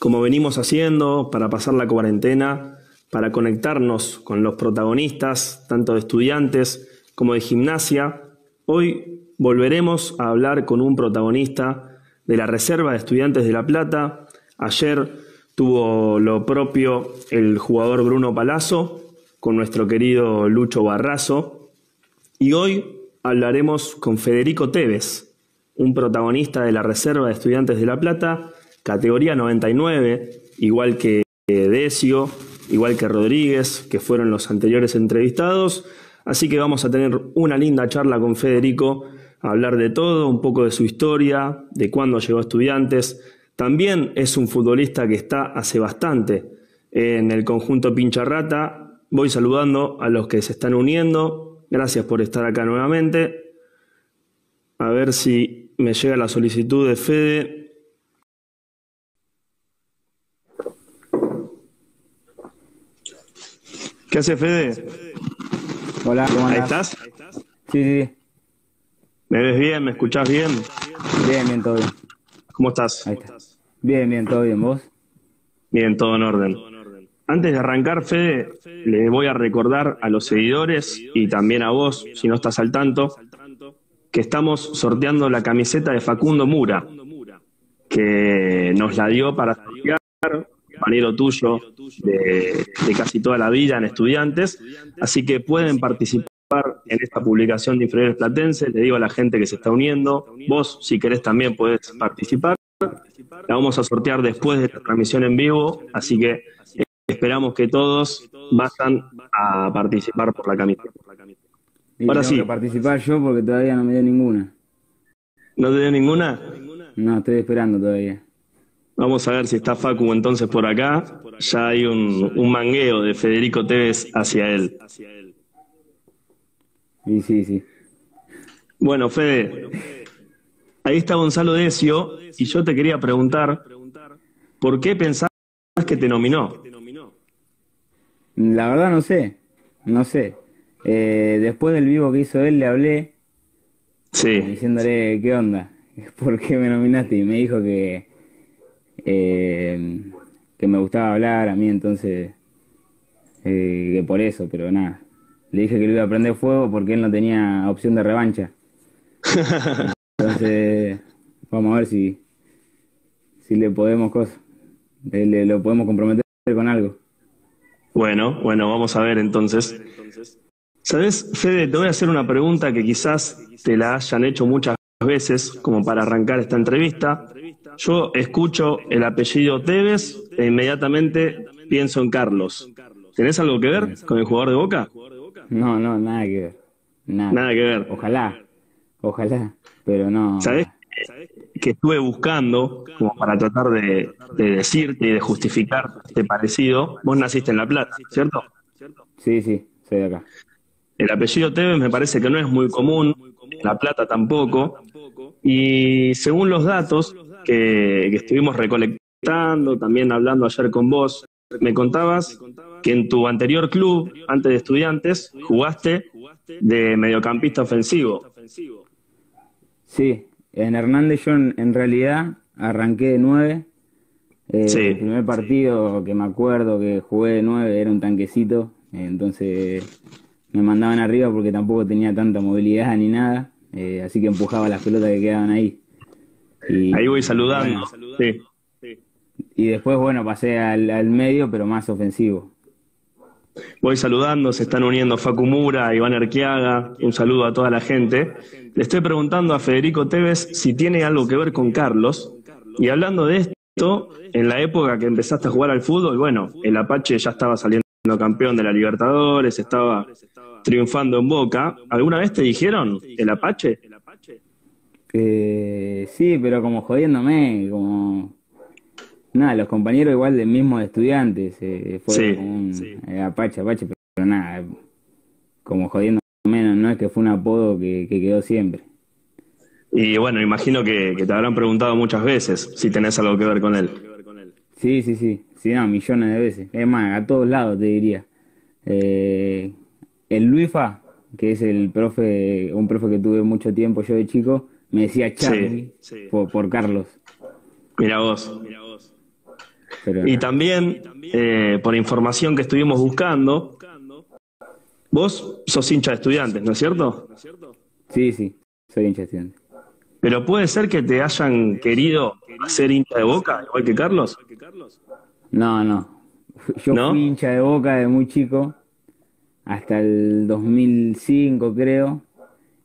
como venimos haciendo para pasar la cuarentena, para conectarnos con los protagonistas, tanto de estudiantes como de gimnasia, hoy volveremos a hablar con un protagonista de la Reserva de Estudiantes de La Plata. Ayer tuvo lo propio el jugador Bruno Palazzo con nuestro querido Lucho Barrazo. Y hoy hablaremos con Federico Tevez, un protagonista de la Reserva de Estudiantes de La Plata, categoría 99, igual que Decio, igual que Rodríguez, que fueron los anteriores entrevistados. Así que vamos a tener una linda charla con Federico, hablar de todo, un poco de su historia, de cuándo llegó a estudiantes. También es un futbolista que está hace bastante en el conjunto Pincharrata. Voy saludando a los que se están uniendo. Gracias por estar acá nuevamente. A ver si me llega la solicitud de Fede. ¿Qué hace Fede? Hola, ¿cómo estás? Sí, sí, sí. ¿Me ves bien? ¿Me escuchás bien? Bien, bien, todo bien. ¿Cómo estás? Ahí está. Bien, bien, todo bien. ¿Vos? Bien, todo en orden. Antes de arrancar, Fede, le voy a recordar a los seguidores y también a vos, si no estás al tanto, que estamos sorteando la camiseta de Facundo Mura, que nos la dio para sortear, compañero tuyo de, de casi toda la vida en estudiantes, así que pueden participar en esta publicación de Inferiores Platense, le digo a la gente que se está uniendo, vos si querés también podés participar, la vamos a sortear después de la transmisión en vivo, así que eh, esperamos que todos vayan a participar por la camiseta. Ahora sí. participar yo porque todavía no me dio ninguna. ¿No te dio ninguna? No, estoy esperando todavía. Vamos a ver si está Facu entonces por acá. Ya hay un, un mangueo de Federico Tevez hacia él. Y sí, sí. Bueno, Fede, ahí está Gonzalo Decio y yo te quería preguntar, ¿por qué pensás que te nominó? La verdad no sé. No sé. Eh, después del vivo que hizo él le hablé Sí, diciéndole qué onda, por qué me nominaste y me dijo que eh, que me gustaba hablar a mí entonces eh, que por eso, pero nada. Le dije que le iba a prender fuego porque él no tenía opción de revancha. Entonces, vamos a ver si si le podemos cosas, le, le- lo podemos comprometer con algo. bueno, bueno, vamos a ver entonces. ¿Sabes, Fede? Te voy a hacer una pregunta que quizás te la hayan hecho muchas veces, como para arrancar esta entrevista. Yo escucho el apellido Tevez e inmediatamente pienso en Carlos. ¿Tenés algo que ver con el jugador de Boca? No, no, nada que ver. Nada. Nada que ver. Ojalá, ojalá, pero no. ¿Sabés que estuve buscando como para tratar de, de decirte y de justificar este parecido? Vos naciste en La Plata, ¿cierto? Sí, sí, soy de acá. El apellido Tevez me parece que no es muy común, La Plata tampoco, y según los datos que, que estuvimos recolectando, también hablando ayer con vos, me contabas que en tu anterior club, antes de estudiantes, jugaste de mediocampista ofensivo. Sí, en Hernández yo en, en realidad arranqué de nueve. Eh, Sí. El primer partido que me acuerdo que jugué de nueve era un tanquecito, eh, entonces me mandaban arriba porque tampoco tenía tanta movilidad ni nada, eh, así que empujaba las pelotas que quedaban ahí. Y, Ahí voy saludando. Sí. y después, bueno, pasé al, al medio, pero más ofensivo. Voy saludando, se están uniendo Facu Mura, Iván Arqueaga, un saludo a toda la gente. Le estoy preguntando a Federico Tevez si tiene algo que ver con Carlos. Y hablando de esto, en la época que empezaste a jugar al fútbol, bueno, el Apache ya estaba saliendo campeón de la Libertadores, estaba triunfando en Boca. ¿Alguna vez te dijeron el Apache? Eh, sí, pero como jodiéndome, como... Nada, los compañeros igual del mismo de estudiantes, eh, fue Sí, como un sí. eh, Apache, Apache, pero, pero nada, como jodiéndome, no, no es que fue un apodo que, que quedó siempre. Y bueno, imagino que, que te habrán preguntado muchas veces si tenés algo que ver con él. Sí, sí, sí, sí, no, millones de veces, es más, a todos lados te diría. Eh, el Luifa, que es el profe, un profe que tuve mucho tiempo yo de chico, me decía Charlie Sí, sí. por, por Carlos. Mira vos. Y también, eh, por información que estuvimos buscando, vos sos hincha de estudiantes, ¿no es cierto? Sí, sí, soy hincha de estudiantes. Pero puede ser que te hayan querido hacer hincha de boca, igual que Carlos. No, no. Yo fui hincha de boca de muy chico, hasta el 2005 creo,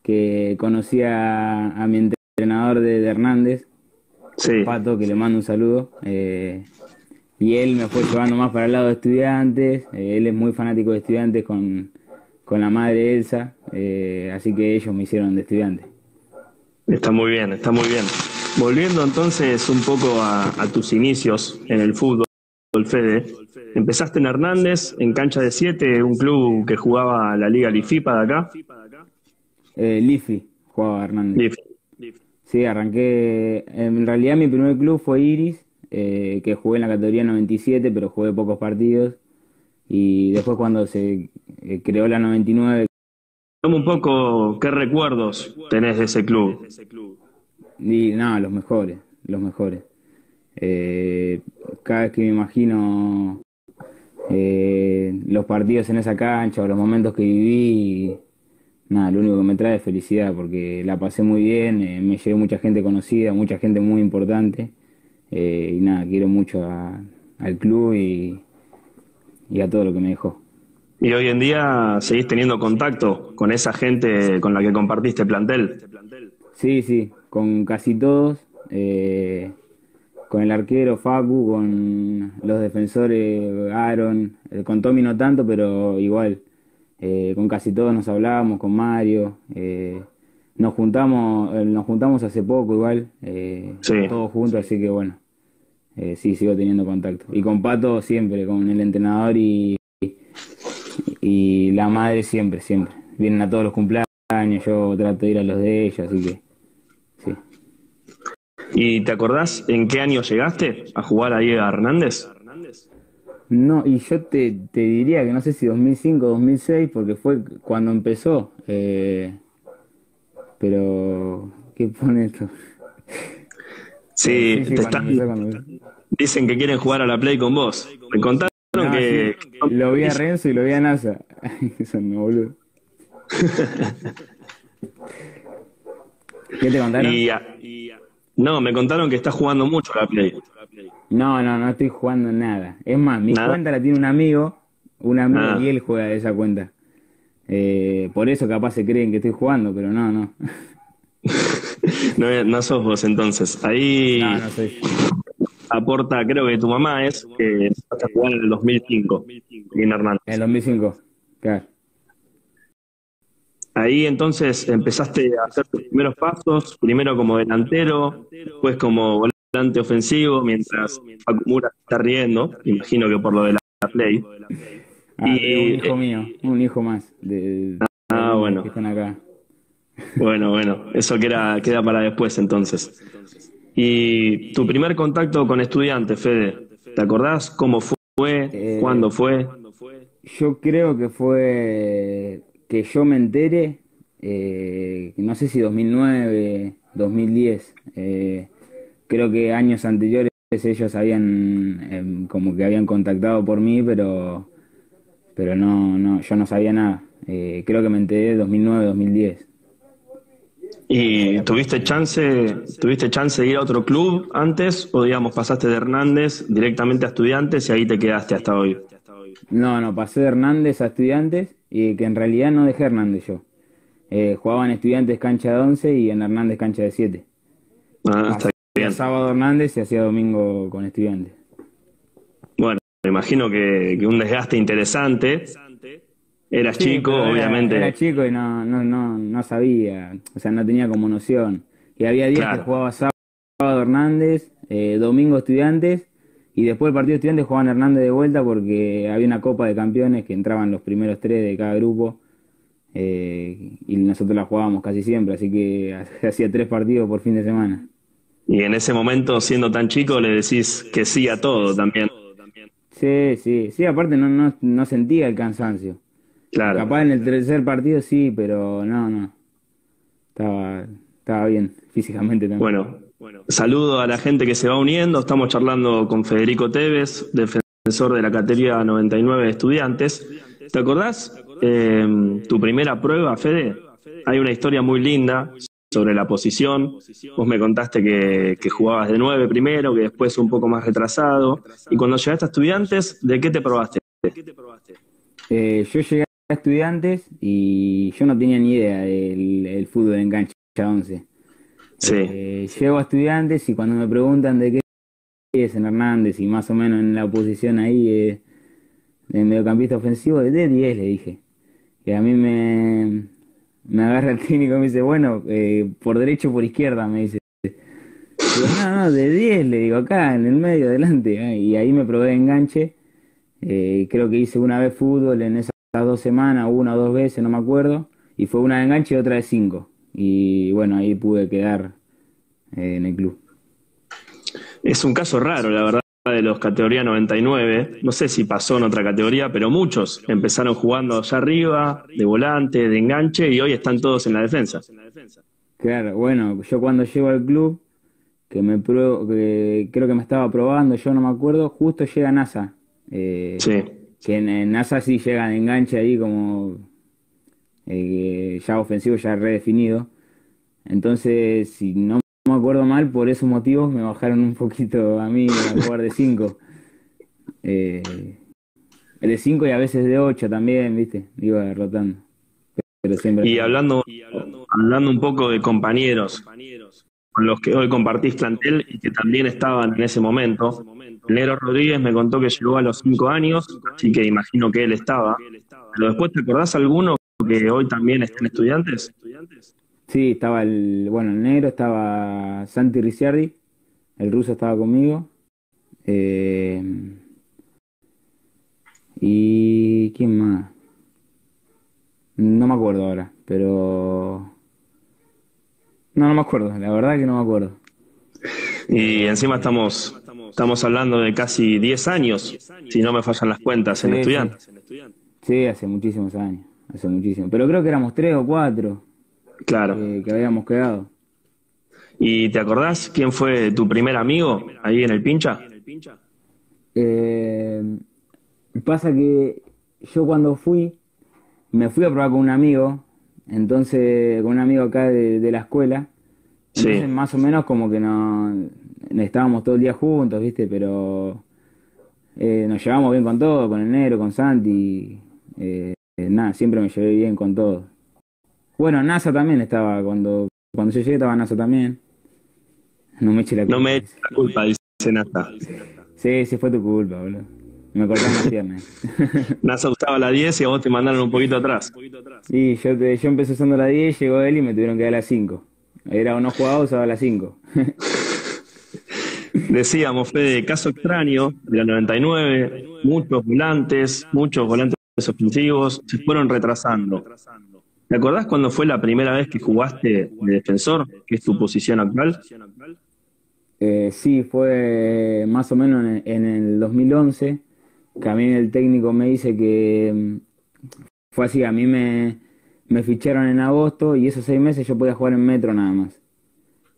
que conocí a, mi entrenador de, Hernández, Pato, que le mando un saludo. Eh, y él me fue llevando más para el lado de estudiantes. Eh, él es muy fanático de estudiantes con, la madre Elsa, eh, así que ellos me hicieron de estudiantes. Está muy bien, está muy bien. Volviendo entonces un poco a, tus inicios en el fútbol, Fede. Empezaste en Hernández, en Cancha de Siete, un club que jugaba la Liga Lifipa de acá. Eh, Lifi, jugaba Hernández. Sí, arranqué. En realidad, mi primer club fue Iris, eh, que jugué en la categoría 97, pero jugué pocos partidos. Y después, cuando se eh, creó la 99, un poco qué recuerdos tenés de ese club. Y nada, los mejores, los mejores. Eh, cada vez que me imagino eh, los partidos en esa cancha o los momentos que viví, nada, lo único que me trae es felicidad porque la pasé muy bien, eh, me llevé mucha gente conocida, mucha gente muy importante y nada, quiero mucho al club y a todo lo que me dejó. Y hoy en día seguís teniendo contacto con esa gente con la que compartiste plantel. Sí, sí, con casi todos. Eh, con el arquero Facu, con los defensores Aaron, eh, con Tommy no tanto, pero igual. Eh, con casi todos nos hablábamos, con Mario. nos juntamos nos juntamos hace poco igual, todos juntos, así que bueno. sí, sigo teniendo contacto. Y con Pato siempre, con el entrenador y y la madre siempre, siempre. Vienen a todos los cumpleaños, yo trato de ir a los de ella, así que sí. ¿Y te acordás en qué año llegaste a jugar ahí a Hernández? No, y yo te, te diría que no sé si 2005 o 2006, porque fue cuando empezó. Eh, pero, ¿qué pone esto? Sí, te dicen que quieren jugar a la Play con vos. ¿Me contás lo vi a Renzo y lo vi a NASA. Eso no, boludo. ¿Qué te contaron? no, me contaron que estás jugando mucho la Play. No, no, no estoy jugando nada. Es más, mi cuenta la tiene un amigo, un amigo ah. y él juega de esa cuenta. Eh, por eso capaz se creen que estoy jugando, pero no, no. no, no sos vos entonces. Ahí. No, no soy aporta, creo que tu mamá es, que empezaste a jugar en el 2005, en el 2005, claro. Ahí entonces empezaste a hacer tus primeros pasos, primero como delantero, después como ofensivo, mientras Acumura está riendo, imagino que por lo de la play. Ah, y, un hijo mío, un hijo más de, ah, bueno. que están acá. Bueno, bueno, eso queda, queda para después entonces. Y tu primer contacto con estudiantes, Fede, ¿te acordás cómo fue? Eh, ¿Cuándo fue? Yo creo que fue que yo me entere, eh, no sé si 2009, 2010, eh, creo que años anteriores ellos habían em, como que habían contactado por mí, pero pero no, no, yo no sabía nada. creo que me enteré 2009, 2010. ¿Y tuviste chance, tuviste chance de ir a otro club antes o digamos pasaste de Hernández directamente a Estudiantes y ahí te quedaste hasta hoy? No, no, pasé de Hernández a Estudiantes y que en realidad no dejé Hernández yo. Eh, jugaba en Estudiantes cancha de 11 y en Hernández cancha de 7. Ah, está bien. Sábado Hernández y hacía domingo con Estudiantes. Bueno, me imagino que, que un desgaste interesante Eras chico, obviamente. Era chico y no, no, no, no sabía, o sea, no tenía como noción. Y había días que jugaba sábado Hernández, eh, domingo Estudiantes, y después el partido de Estudiantes jugaban Hernández de vuelta porque había una Copa de Campeones que entraban los primeros tres de cada grupo. Eh, y nosotros la jugábamos casi siempre, así que hacía tres partidos por fin de semana. Y en ese momento, siendo tan chico, le decís que sí a todo también. Sí, sí, sí, aparte no, no, no sentía el cansancio. Claro. Capaz en el tercer partido sí, pero no, no. Estaba, estaba bien físicamente también. Bueno, bueno. saludo a la gente que se va uniendo. Estamos charlando con Federico Tevez, defensor de la categoría 99 de estudiantes. ¿Te acordás eh, tu primera prueba, Fede? Hay una historia muy linda sobre la posición. Vos me contaste que, que, jugabas de nueve primero, que después un poco más retrasado. Y cuando llegaste a estudiantes, ¿de qué te probaste? Eh, yo llegué a estudiantes y yo no tenía ni idea del fútbol en cancha 11. Sí. Eh, llego a estudiantes y cuando me preguntan de qué es en Hernández y más o menos en la posición ahí eh, de mediocampista ofensivo, de 10 le dije. Y a mí me, me agarra el técnico y me dice, bueno, eh, por derecho o por izquierda, me dice. Digo, no, no, de 10, le digo, acá, en el medio, adelante. Y ahí me probé de enganche. Eh, creo que hice una vez fútbol en esas dos semanas, una o dos veces, no me acuerdo. Y fue una de enganche y otra de cinco. Y bueno, ahí pude quedar eh, en el club. Es un caso raro, la verdad, de los categoría 99. No sé si pasó en otra categoría, pero muchos empezaron jugando allá arriba, de volante, de enganche, y hoy están todos en la defensa. Claro, bueno, yo cuando llego al club, que me pruebo, que creo que me estaba probando, yo no me acuerdo, justo llega NASA. Eh, sí. Que en, NASA sí llega de enganche ahí como eh, ya ofensivo, ya redefinido. Entonces, si no me acuerdo mal, por esos motivos me bajaron un poquito a mí a jugar de 5. Eh, de 5 y a veces de 8 también, ¿viste? Iba derrotando. Pero siempre... Y hablando, hablando un poco de compañeros con los que hoy compartís plantel y que también estaban en ese momento. Nero Rodríguez me contó que llegó a los 5 años, así que imagino que él estaba. Pero después, ¿te acordás alguno que hoy también estén estudiantes? Sí, estaba el, bueno, el negro estaba Santi Ricciardi, el ruso estaba conmigo. Eh, y quién más? No me acuerdo ahora, pero no, no me acuerdo, la verdad que no me acuerdo. Y encima estamos estamos hablando de casi 10 años, si no me fallan las cuentas, en estudiantes. Sí. hace muchísimos años, hace muchísimo. Pero creo que éramos tres o cuatro. Claro. que habíamos quedado. ¿Y te acordás quién fue tu primer amigo ahí en el pincha? Eh, pasa que yo cuando fui, me fui a probar con un amigo, entonces con un amigo acá de, la escuela, entonces más o menos como que no estábamos todo el día juntos, viste, pero eh, nos llevamos bien con todo, con el negro, con Santi, eh, nada, siempre me llevé bien con todo. Bueno, NASA también estaba, cuando, cuando yo llegué estaba NASA también. No me eche la culpa. No me eche la culpa, dice NASA. Sí, sí fue tu culpa, boludo. Me cortaron las piernas. NASA usaba la 10 y a vos te mandaron un poquito atrás. Sí, yo, yo empecé usando la 10, llegó él y me tuvieron que dar la 5. Era o no jugaba usaba la 5. Decíamos, Fede, caso extraño de la 99, muchos volantes, muchos volantes ofensivos se fueron retrasando. ¿Te acordás cuándo fue la primera vez que jugaste de defensor, que es tu posición actual? Eh, sí, fue más o menos en, el 2011, que a mí el técnico me dice que mm, fue así, a mí me, me ficharon en agosto y esos seis meses yo podía jugar en metro nada más.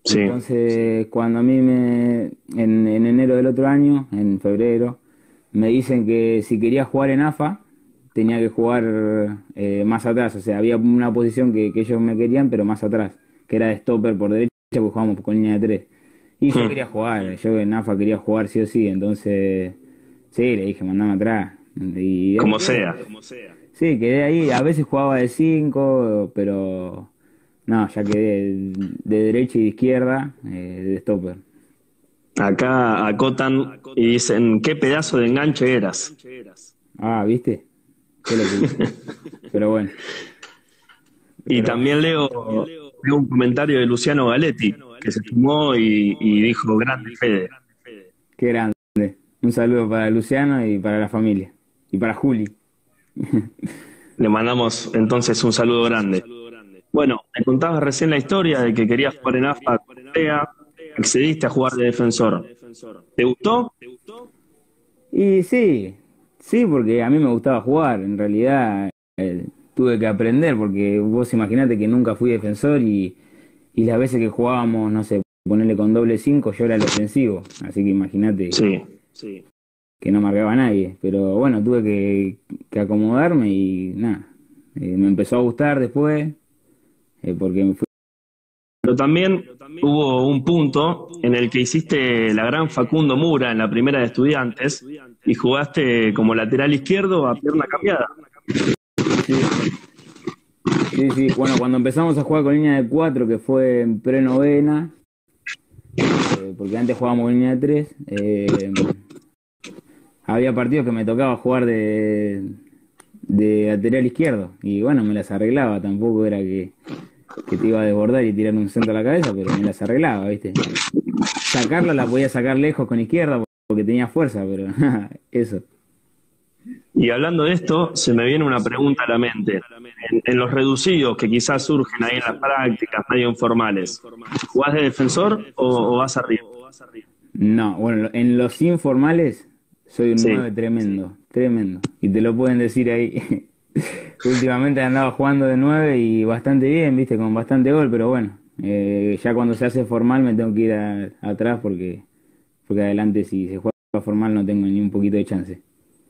Sí. Entonces, cuando a mí me, en, en enero del otro año, en febrero, me dicen que si quería jugar en AFA, tenía que jugar eh, más atrás, o sea, había una posición que, ellos me querían, pero más atrás, que era de stopper por derecha, porque jugábamos con línea de tres. Y yo hmm. quería jugar, yo en AFA quería jugar sí o sí, entonces, sí, le dije, mandame atrás. Y, como sea. Sí, quedé ahí, a veces jugaba de cinco, pero no, ya quedé de derecha y de izquierda, eh, de stopper. Acá acotan y dicen, ¿qué pedazo de enganche eras? Ah, ¿viste? Pero bueno. Y también leo, un comentario de Luciano Galetti, que se sumó y, dijo, grande Fede. Qué grande. Un saludo para Luciano y para la familia. Y para Juli. Le mandamos entonces un saludo grande. Bueno, me contabas recién la historia de que querías jugar en AFA, accediste a jugar de defensor. ¿Te gustó? Y sí, Sí, porque a mí me gustaba jugar. En realidad eh, tuve que aprender porque vos imaginate que nunca fui defensor y, y las veces que jugábamos, no sé, ponerle con doble 5, yo era el ofensivo. Así que imagínate Sí, sí. que no marcaba a nadie. Pero bueno, tuve que, que acomodarme y nada. Eh, me empezó a gustar después, eh, porque me fui Pero también hubo un punto en el que hiciste la gran Facundo Mura en la primera de estudiantes y jugaste como lateral izquierdo a pierna cambiada. Sí, sí, bueno, cuando empezamos a jugar con línea de 4, que fue en pre-novena, eh, porque antes jugábamos con línea de 3, eh, había partidos que me tocaba jugar de, de lateral izquierdo, y bueno, me las arreglaba, tampoco era que, que te iba a desbordar y tirar un centro a la cabeza, pero me las arreglaba, ¿viste? Sacarla la podía sacar lejos con izquierda porque tenía fuerza, pero eso. Y hablando de esto, se me viene una pregunta a la mente. En, en los reducidos que quizás surgen ahí en las prácticas medio informales, ¿jugás de defensor o, o vas arriba? No, bueno, en los informales soy un Sí. 9 tremendo, tremendo. Y te lo pueden decir ahí. Últimamente andaba jugando de 9 y bastante bien, viste, con bastante gol, pero bueno, eh, ya cuando se hace formal me tengo que ir a- atrás porque, porque adelante si se juega formal no tengo ni un poquito de chance.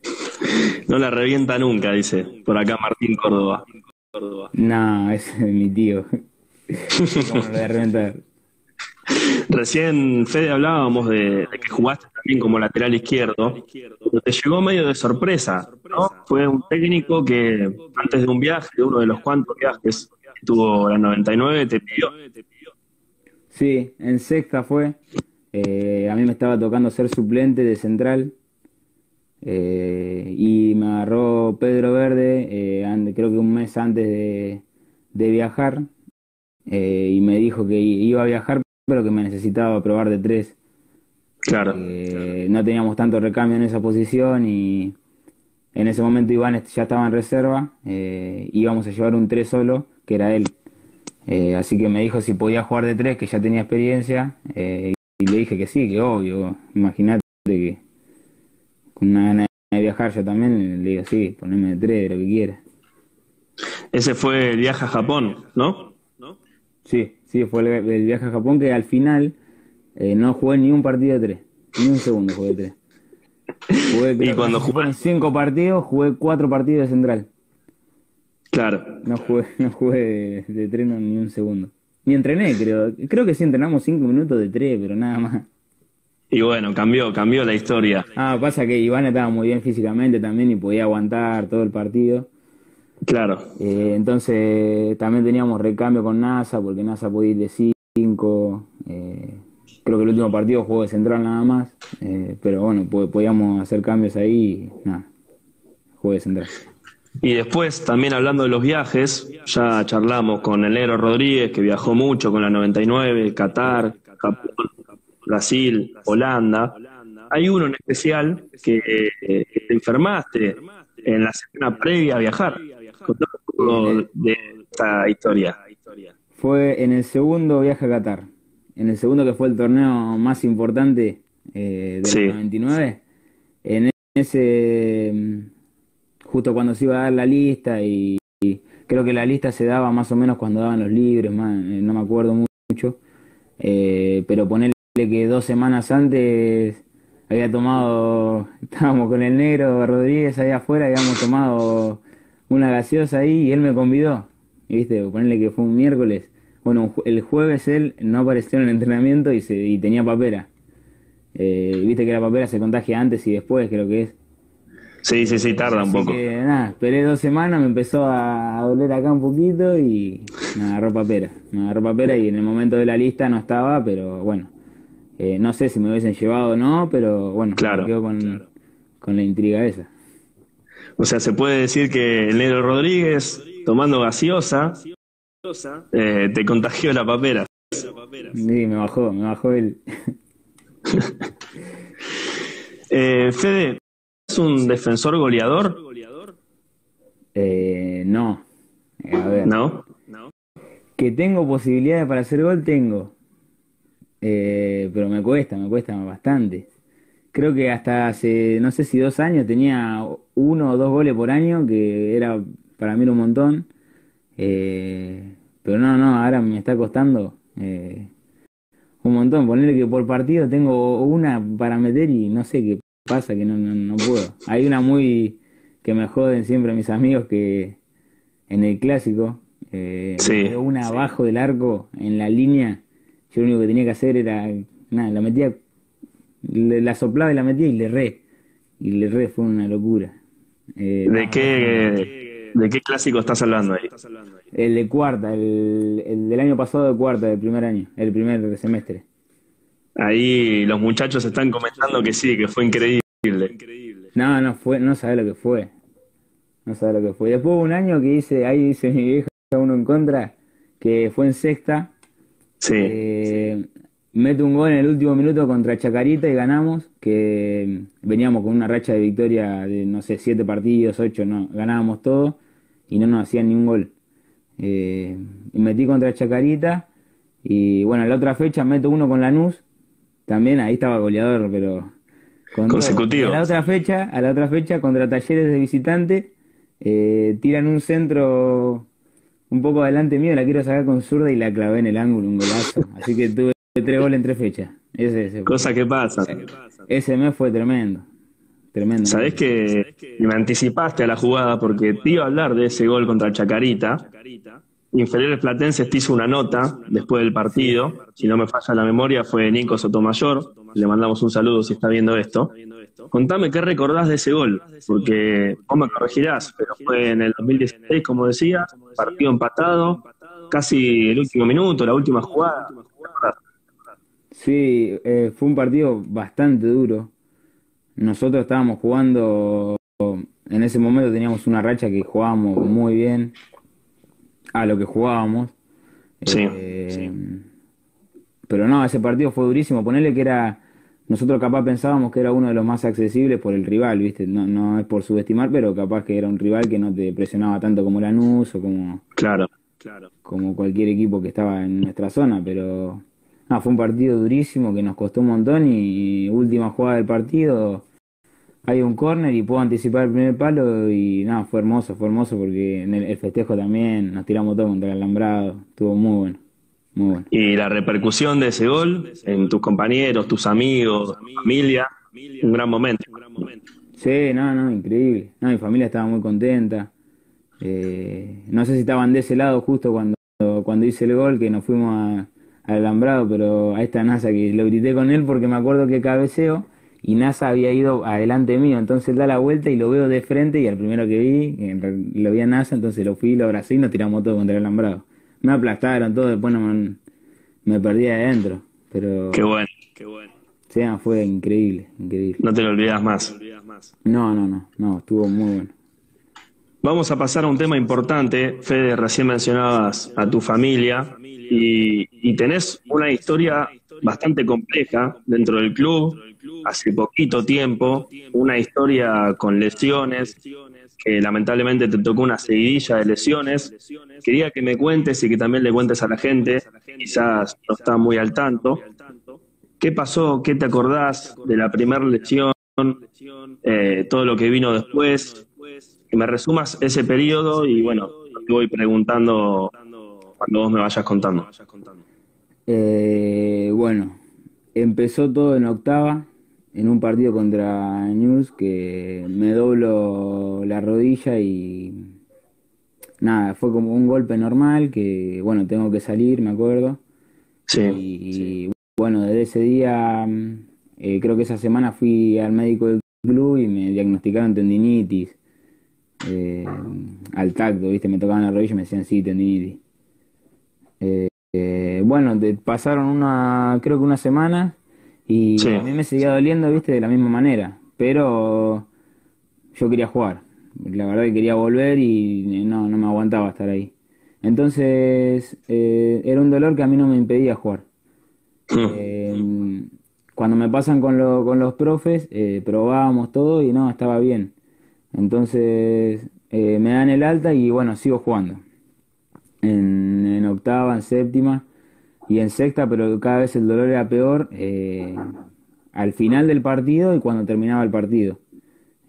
No la revienta nunca, dice por acá Martín Córdoba. No, ese es mi tío. ¿Cómo lo voy a reventar? Recién, Fede, hablábamos de, de que jugaste también como lateral izquierdo, pero te llegó medio de sorpresa, ¿no? Fue un técnico que antes de un viaje, de uno de los cuantos viajes que tuvo la 99, te pidió. Sí, en sexta fue. Eh, a mí me estaba tocando ser suplente de central. Eh, y me agarró Pedro Verde, eh, creo que un mes antes de, de viajar. y me dijo que iba a viajar, pero que me necesitaba probar de tres. Claro, no teníamos tanto recambio en esa posición y en ese momento Iván ya estaba en reserva. íbamos a llevar un 3 solo, que era él. Así que me dijo si podía jugar de 3, que ya tenía experiencia. Y le dije que sí, que obvio. Imagínate que con una gana de viajar yo también, le digo sí, poneme de 3, lo que quiera. ese fue el viaje a Japón, ¿no? Sí, sí, fue el, el viaje a Japón que al final eh, no jugué ni un partido de 3, ni un segundo jugué de 3. Jugué, que cuando fueron cinco partidos, jugué cuatro partidos de central. Claro. No jugué, no jugué de, de tres no, ni un segundo. Ni entrené, creo. Creo que sí entrenamos cinco minutos de tres, pero nada más. Y bueno, cambió, cambió la historia. Ah, pasa que Iván estaba muy bien físicamente también y podía aguantar todo el partido. Claro. Eh, entonces también teníamos recambio con NASA, porque NASA podía ir de cinco. eh, creo que el último partido jugó de central nada más. eh, pero bueno, po- podíamos hacer cambios ahí y nada. Jugué de central. Y después, también hablando de los viajes, ya charlamos con el Negro Rodríguez, que viajó mucho con la 99, Qatar, Japón, Brasil, Holanda. Hay uno en especial que, eh, que te enfermaste en la semana previa a viajar. Contame de esta historia. Fue en el segundo viaje a Qatar. En el segundo que fue el torneo más importante eh, del Sí. 99. En ese, justo cuando se iba a dar la lista y, creo que la lista se daba más o menos cuando daban los libres, eh, no me acuerdo mu- mucho. Eh, pero ponerle que dos semanas antes había tomado, estábamos con el negro Rodríguez ahí afuera, habíamos tomado una gaseosa ahí y él me convidó. ¿Viste? Ponerle que fue un miércoles. Bueno, el jueves él no apareció en el entrenamiento y, se, y tenía papera. Eh, Viste que la papera se contagia antes y después, creo que es. Sí, sí, sí, tarda un poco. que nada, esperé dos semanas, me empezó a, doler acá un poquito y me agarró papera. Me agarró papera y en el momento de la lista no estaba, pero bueno. Eh, no sé si me hubiesen llevado o no, pero bueno, Claro, me quedo con, con la intriga esa. O sea, se puede decir que el Negro Rodríguez, tomando gaseosa, eh, te contagió la papera. Sí, me bajó, me bajó el... Eh, Fede, ¿es un defensor goleador? Eh, no. A ver. ¿No? Que tengo posibilidades para hacer gol, tengo. Eh, pero me cuesta, me cuesta bastante. Creo que hasta hace, no sé si dos años, tenía uno o dos goles por año, que era para mí era un montón. Eh, pero no, no, ahora me está costando. Eh, un montón. Ponerle que por partido tengo una para meter y no sé qué pasa, que no, no, no puedo. Hay una muy que me joden siempre mis amigos que en el clásico, eh, una abajo del arco en la línea, yo lo único que tenía que hacer era, nada, la metía, la soplaba y la metía y le re. Y le re fue una locura. Eh, ¿De, qué, ¿De qué clásico estás hablando ahí? El de cuarta, el, el del año pasado de cuarta, del primer año, el primer semestre. Ahí los muchachos están comentando que sí, que fue increíble. No, no fue, no sabe lo que fue. No sabe lo que fue. Después de un año que hice, ahí hice mi vieja uno en contra, que fue en sexta. Sí. Eh, meto un gol en el último minuto contra Chacarita y ganamos, que veníamos con una racha de victoria de, no sé, siete partidos, ocho, no, ganábamos todo y no nos hacían ni un gol. Eh, y metí contra Chacarita y bueno, en la otra fecha meto uno con Lanús, también ahí estaba goleador, pero... Consecutivo. A la otra fecha, a la otra fecha contra Talleres de visitante, eh, tiran un centro un poco adelante mío, la quiero sacar con zurda y la clavé en el ángulo, un golazo. Así que tuve tres goles en tres fechas. Ese, Cosa que pasa. Ese mes fue tremendo. Tremendo. Sabés que me anticipaste a la jugada porque te iba a hablar de ese gol contra Chacarita. Inferiores Platenses te hizo una nota después del partido. Si no me falla la memoria, fue Nico Sotomayor. Le mandamos un saludo si está viendo esto. Contame qué recordás de ese gol, porque vos me corregirás, pero fue en el 2016, como decía, partido empatado, casi el último minuto, la última jugada. Sí, eh, fue un partido bastante duro. Nosotros estábamos jugando, en ese momento teníamos una racha que jugábamos muy bien a lo que jugábamos. Sí, eh, Pero no, ese partido fue durísimo. Ponerle que era nosotros capaz pensábamos que era uno de los más accesibles por el rival, ¿viste? No, no es por subestimar, pero capaz que era un rival que no te presionaba tanto como Lanús o como, claro, claro. como cualquier equipo que estaba en nuestra zona, pero no, fue un partido durísimo que nos costó un montón y, última jugada del partido hay un córner y puedo anticipar el primer palo y nada, fue hermoso, fue hermoso porque en el, festejo también nos tiramos todo contra el alambrado, estuvo muy bueno. Y la repercusión de ese gol en tus compañeros, tus amigos, familia, un gran momento. Sí, no, no, increíble. No, mi familia estaba muy contenta. Eh, no sé si estaban de ese lado justo cuando, cuando hice el gol, que nos fuimos al alambrado, pero a esta NASA que lo grité con él porque me acuerdo que cabeceo y NASA había ido adelante mío, entonces da la vuelta y lo veo de frente y al primero que vi, lo vi a NASA, entonces lo fui, lo abracé y nos tiramos todo contra el alambrado me aplastaron todo, después no me, me perdí adentro. Pero. Qué bueno, qué bueno. Sí, fue increíble, increíble. No te lo olvidas más. No, no, no, no, estuvo muy bueno. Vamos a pasar a un tema importante. Fede, recién mencionabas a tu familia y, y tenés una historia bastante compleja dentro del club, hace poquito tiempo, una historia con lesiones, que lamentablemente te tocó una seguidilla de lesiones. Quería que me cuentes y que también le cuentes a la gente, quizás no está muy al tanto. ¿Qué pasó? ¿Qué te acordás de la primera lesión? Eh, todo lo que vino después. Que me resumas ese periodo y bueno, te voy preguntando cuando vos me vayas contando. Eh, bueno, empezó todo en octava, en un partido contra News que me doblo la rodilla y nada, fue como un golpe normal que bueno, tengo que salir, me acuerdo. Sí. Y, bueno, desde ese día, eh, creo que esa semana fui al médico del club y me diagnosticaron tendinitis. Eh, al tacto, ¿viste? Me tocaban la rodilla y me decían, sí, tendinitis. Eh, bueno, pasaron una, creo que una semana y a mí me seguía doliendo, viste, de la misma manera. Pero yo quería jugar. La verdad que quería volver y no, no me aguantaba estar ahí. Entonces, eh, era un dolor que a mí no me impedía jugar. Eh, cuando me pasan con, con los profes, eh, probábamos todo y no, estaba bien. Entonces, me dan el alta y bueno, sigo jugando. En, en octava, en séptima y en sexta, pero cada vez el dolor era peor eh, al final del partido y cuando terminaba el partido.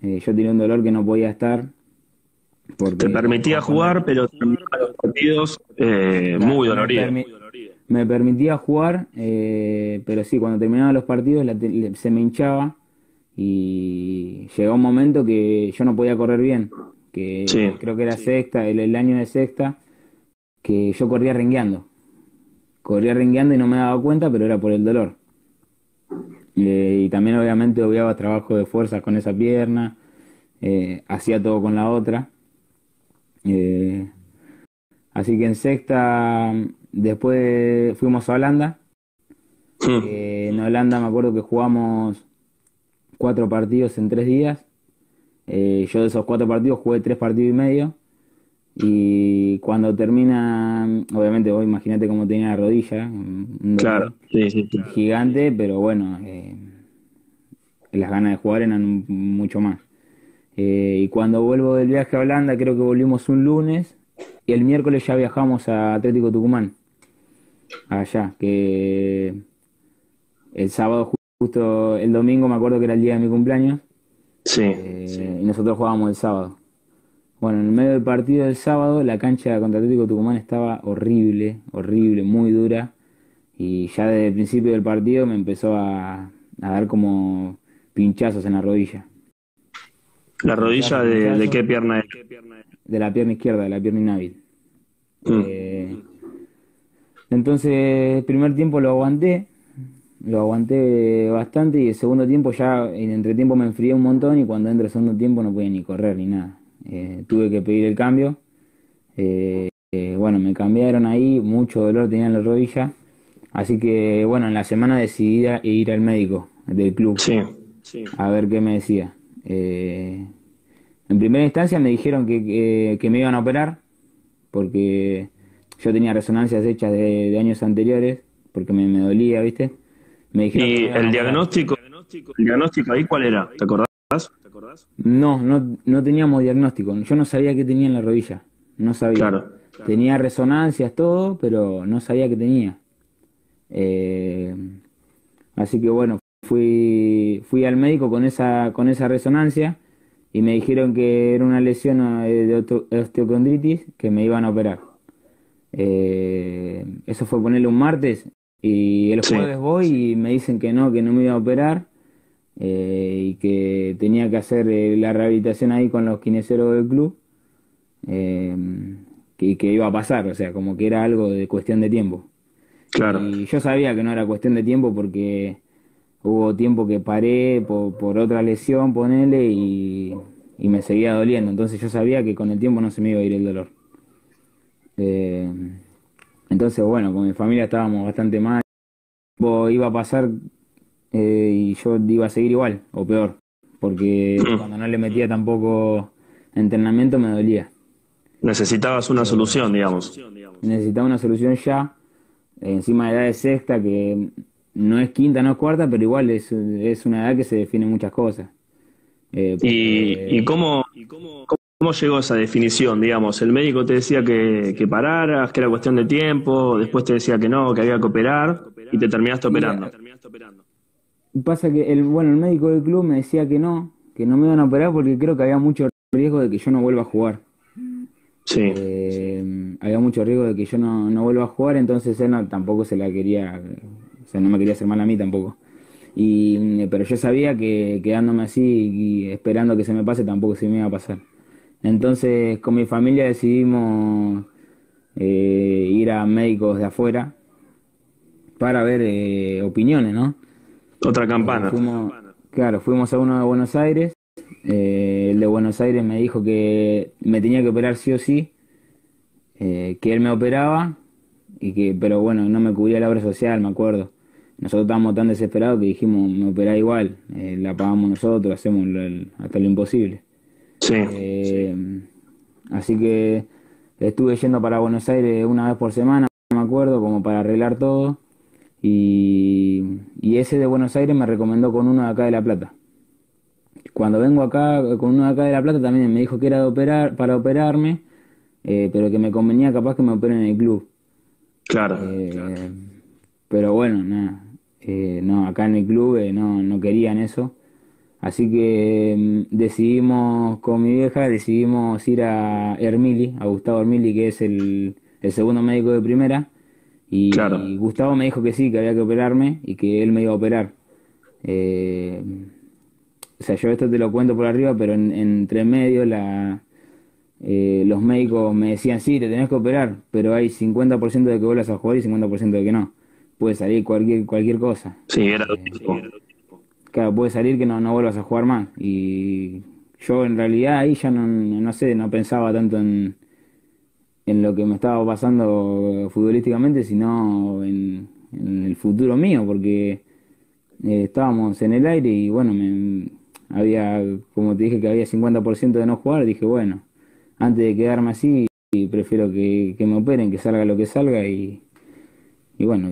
Eh, yo tenía un dolor que no podía estar. Porque Te permitía jugar, pero terminaba los partidos eh, muy doloridos. me permitía jugar, eh, pero sí, cuando terminaban los partidos se me hinchaba y llegó un momento que yo no podía correr bien, que creo que era sexta, el, año de sexta, que yo corría rengueando. Corría rengueando y no me daba cuenta, pero era por el dolor. Eh, y también obviamente obviaba trabajo de fuerzas con esa pierna, eh, hacía todo con la otra. así que en sexta Después fuimos a Holanda. Hmm. Eh, en Holanda me acuerdo que jugamos cuatro partidos en tres días. Eh, yo de esos cuatro partidos jugué tres partidos y medio. Y cuando termina, obviamente vos imagínate cómo tenía la rodilla. claro, Gigante, pero bueno, eh, las ganas de jugar eran mucho más. y cuando vuelvo del viaje a Holanda, creo que volvimos un lunes. Y el miércoles ya viajamos a Atlético Tucumán allá, que el sábado justo, el domingo me acuerdo que era el día de mi cumpleaños. Sí, eh, Y nosotros jugábamos el sábado. Bueno, en el medio del partido del sábado, la cancha contra Atlético Tucumán estaba horrible, horrible, muy dura. Y ya desde el principio del partido me empezó a, dar como pinchazos en la rodilla. ¿La rodilla de, qué pierna es? De la pierna izquierda, de la pierna inhábil. Mm. Eh, entonces, el primer tiempo lo aguanté, lo aguanté bastante y el segundo tiempo ya, en entretiempo me enfrié un montón y cuando entré el segundo tiempo no podía ni correr ni nada. Eh, tuve que pedir el cambio. Eh, eh, bueno, me cambiaron ahí, mucho dolor tenía en la rodilla. Así que, bueno, en la semana decidí ir al médico del club sí, a ver qué me decía. en primera instancia me dijeron que me iban a operar porque yo tenía resonancias hechas de, años anteriores, porque me, dolía, ¿viste? Me dijeron ¿Y el diagnóstico, el diagnóstico ahí cuál era? ¿Te acordás? No, no, no teníamos diagnóstico. Yo no sabía qué tenía en la rodilla. No sabía. Claro, Tenía resonancias, todo, pero no sabía qué tenía. Eh, así que bueno, fui, fui al médico con esa, con esa resonancia y me dijeron que era una lesión eh, de osteocondritis que me iban a operar. Eh, eso fue ponerle un martes y el jueves voy y me dicen que no, que no me iba a operar eh, y que tenía que hacer eh, la rehabilitación ahí con los kinesiólogos del club y que iba a pasar, o sea, como que era algo de cuestión de tiempo. Claro. Y yo sabía que no era cuestión de tiempo porque hubo tiempo que paré por, otra lesión, ponele, y, y me seguía doliendo. Entonces yo sabía que con el tiempo no se me iba a ir el dolor. Eh, entonces, bueno, con mi familia estábamos bastante mal. Iba a pasar eh, y yo iba a seguir igual, o peor, porque mm. cuando no le metía tampoco entrenamiento me dolía. Necesitabas una solución, digamos. Necesitaba una solución ya, encima de edad de sexta, que no es quinta, no es cuarta, pero igual es, es una edad que se define muchas cosas. Eh, ¿Y, cómo, y cómo, ¿Cómo llegó esa definición, digamos? El médico te decía que, que, pararas, que era cuestión de tiempo, después te decía que no, que había que operar y te terminaste operando. Pasa que el, bueno, el médico del club me decía que no, que no me iban a operar porque creo que había mucho riesgo de que yo no vuelva a jugar. Sí. Eh, había mucho riesgo de que yo no, no vuelva a jugar, entonces él tampoco se la quería, o sea, no me quería hacer mal a mí tampoco. Y, pero yo sabía que quedándome así y esperando que se me pase tampoco se me iba a pasar. Entonces con mi familia decidimos eh, ir a médicos de afuera para ver eh, opiniones, ¿no? Otra campana. claro, fuimos a uno de Buenos Aires. Eh, el de Buenos Aires me dijo que me tenía que operar sí o sí, que él me operaba, y que, pero bueno, no me cubría la obra social, me acuerdo. Nosotros estábamos tan desesperados que dijimos, me operá igual, la pagamos nosotros, hacemos hasta lo imposible. Sí, eh, Así que estuve yendo para Buenos Aires una vez por semana, me acuerdo, como para arreglar todo. Y, ese de Buenos Aires me recomendó con uno de acá de La Plata. Cuando vengo acá con uno de acá de La Plata también me dijo que era de operar, para operarme, eh, pero que me convenía capaz que me operen en el club. Claro. Eh, pero bueno, nada. no, acá en el club no, no querían eso. Así que mm, decidimos, con mi vieja, decidimos ir a Hermili, a Gustavo Hermili, que es el, segundo médico de primera, Y, Gustavo me dijo que sí, que había que operarme y que él me iba a operar. Eh, o sea, yo esto te lo cuento por arriba, pero en, entre medio la, eh, los médicos me decían, sí, te tenés que operar, pero hay 50% de que vuelvas a jugar y 50% de que no. Puede salir cualquier, cualquier cosa. Sí, era lo eh, Claro, puede salir que no, no vuelvas a jugar más. Y yo en realidad ahí ya no, no sé, no pensaba tanto en, en lo que me estaba pasando futbolísticamente, sino en, el futuro mío, porque eh, estábamos en el aire y bueno, me, había, como te dije que había 50% de no jugar, dije, bueno, antes de quedarme así, prefiero que, me operen, que salga lo que salga y, y bueno,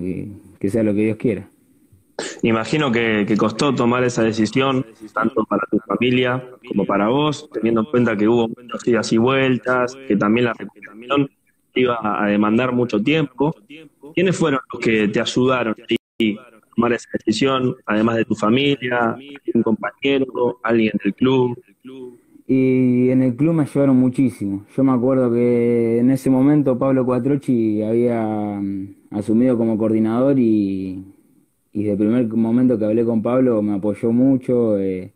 que, sea lo que Dios quiera. Imagino que, costó tomar esa decisión, tanto para tu familia como para vos, teniendo en cuenta que hubo muchas idas y vueltas, que también la recuperación iba a demandar mucho tiempo. ¿Quiénes fueron los que te ayudaron a tomar esa decisión, además de tu familia, un compañero, alguien del club? Y en el club me ayudaron muchísimo. Yo me acuerdo que en ese momento Pablo Cuatrochi había mm, asumido como coordinador y, y desde el primer momento que hablé con Pablo me apoyó mucho, eh,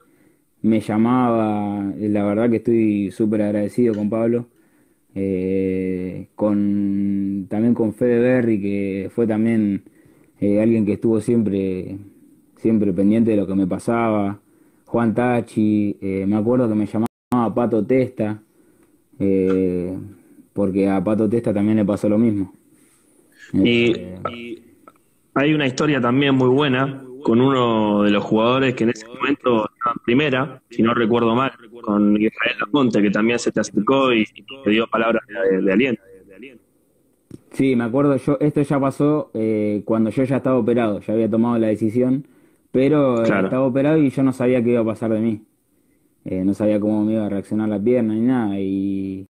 me llamaba, la verdad que estoy súper agradecido con Pablo. Eh, con también con Fede Berry, que fue también eh, alguien que estuvo siempre, siempre pendiente de lo que me pasaba. Juan Tachi, me acuerdo que me llamaba Pato Testa, eh, porque a Pato Testa también le pasó lo mismo. Y, hay una historia también muy buena con uno de los jugadores que en ese momento estaba en primera, si no recuerdo mal, con Israel Lamonte, que también se te acercó y, te dio palabras de, aliento. Sí, me acuerdo, yo esto ya pasó eh, cuando yo ya estaba operado, ya había tomado la decisión, pero estaba operado y yo no sabía qué iba a pasar de mí. Eh, no sabía cómo me iba a reaccionar la pierna ni nada. Y,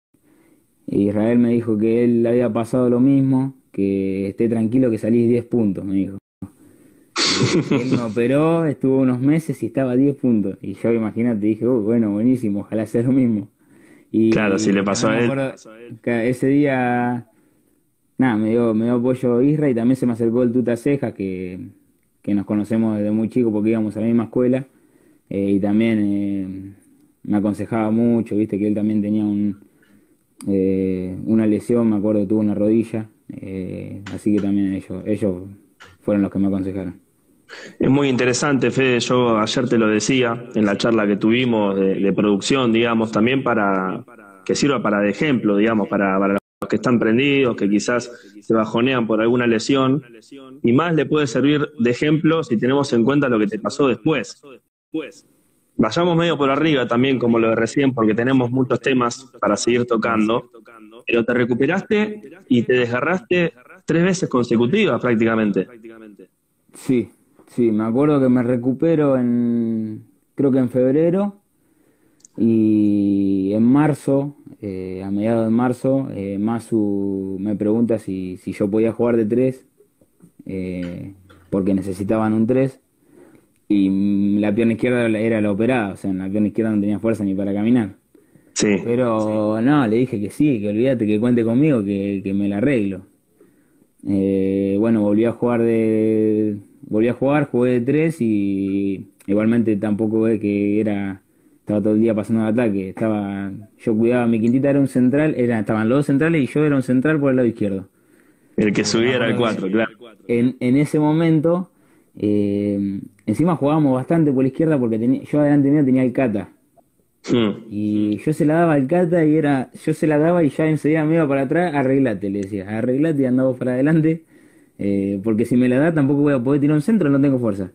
Israel me dijo que él le había pasado lo mismo, que esté tranquilo que salís 10 puntos, me dijo. él me operó, estuvo unos meses y estaba a 10 puntos. Y yo, imagínate, dije, bueno, buenísimo, ojalá sea lo mismo. Y, claro, si le pasó a él. ese día, nada, me dio, me dio apoyo Israel y también se me acercó el Tuta Cejas, que, que nos conocemos desde muy chico porque íbamos a la misma escuela. Eh, y también eh, me aconsejaba mucho, viste que él también tenía un, eh, una lesión, me acuerdo tuvo una rodilla, así que también ellos, ellos fueron los que me aconsejaron. Es muy interesante, Fede. Yo ayer te lo decía en la charla que tuvimos de, producción, digamos, también para que sirva para de ejemplo, digamos, para, para, los que están prendidos, que quizás se bajonean por alguna lesión. Y más le puede servir de ejemplo si tenemos en cuenta lo que te pasó después. Vayamos medio por arriba también, como lo de recién, porque tenemos muchos temas para seguir tocando. Pero te recuperaste y te desgarraste tres veces consecutivas prácticamente. Sí, sí, me acuerdo que me recupero en, creo que en febrero y en marzo, eh, a mediados de marzo, eh, Masu me pregunta si, si, yo podía jugar de tres, eh, porque necesitaban un tres y la pierna izquierda era la operada, o sea, en la pierna izquierda no tenía fuerza ni para caminar. Sí. Pero no, le dije que sí, que olvídate que cuente conmigo, que, me la arreglo. Eh, bueno, volví a jugar de. Volví a jugar, jugué de tres y igualmente tampoco ve que era. Estaba todo el día pasando el ataque. Estaba. Yo cuidaba, mi quintita era un central, era, estaban los dos centrales y yo era un central por el lado izquierdo. El que subía era el 4, claro. En, en ese momento eh, encima jugábamos bastante por la izquierda porque tenía, yo adelante mío tenía el Cata. Y yo se la daba al Cata y era, yo se la daba y ya enseguida me iba para atrás, arreglate, le decía, arreglate y andaba para adelante, eh, porque si me la da tampoco voy a poder tirar un centro, no tengo fuerza.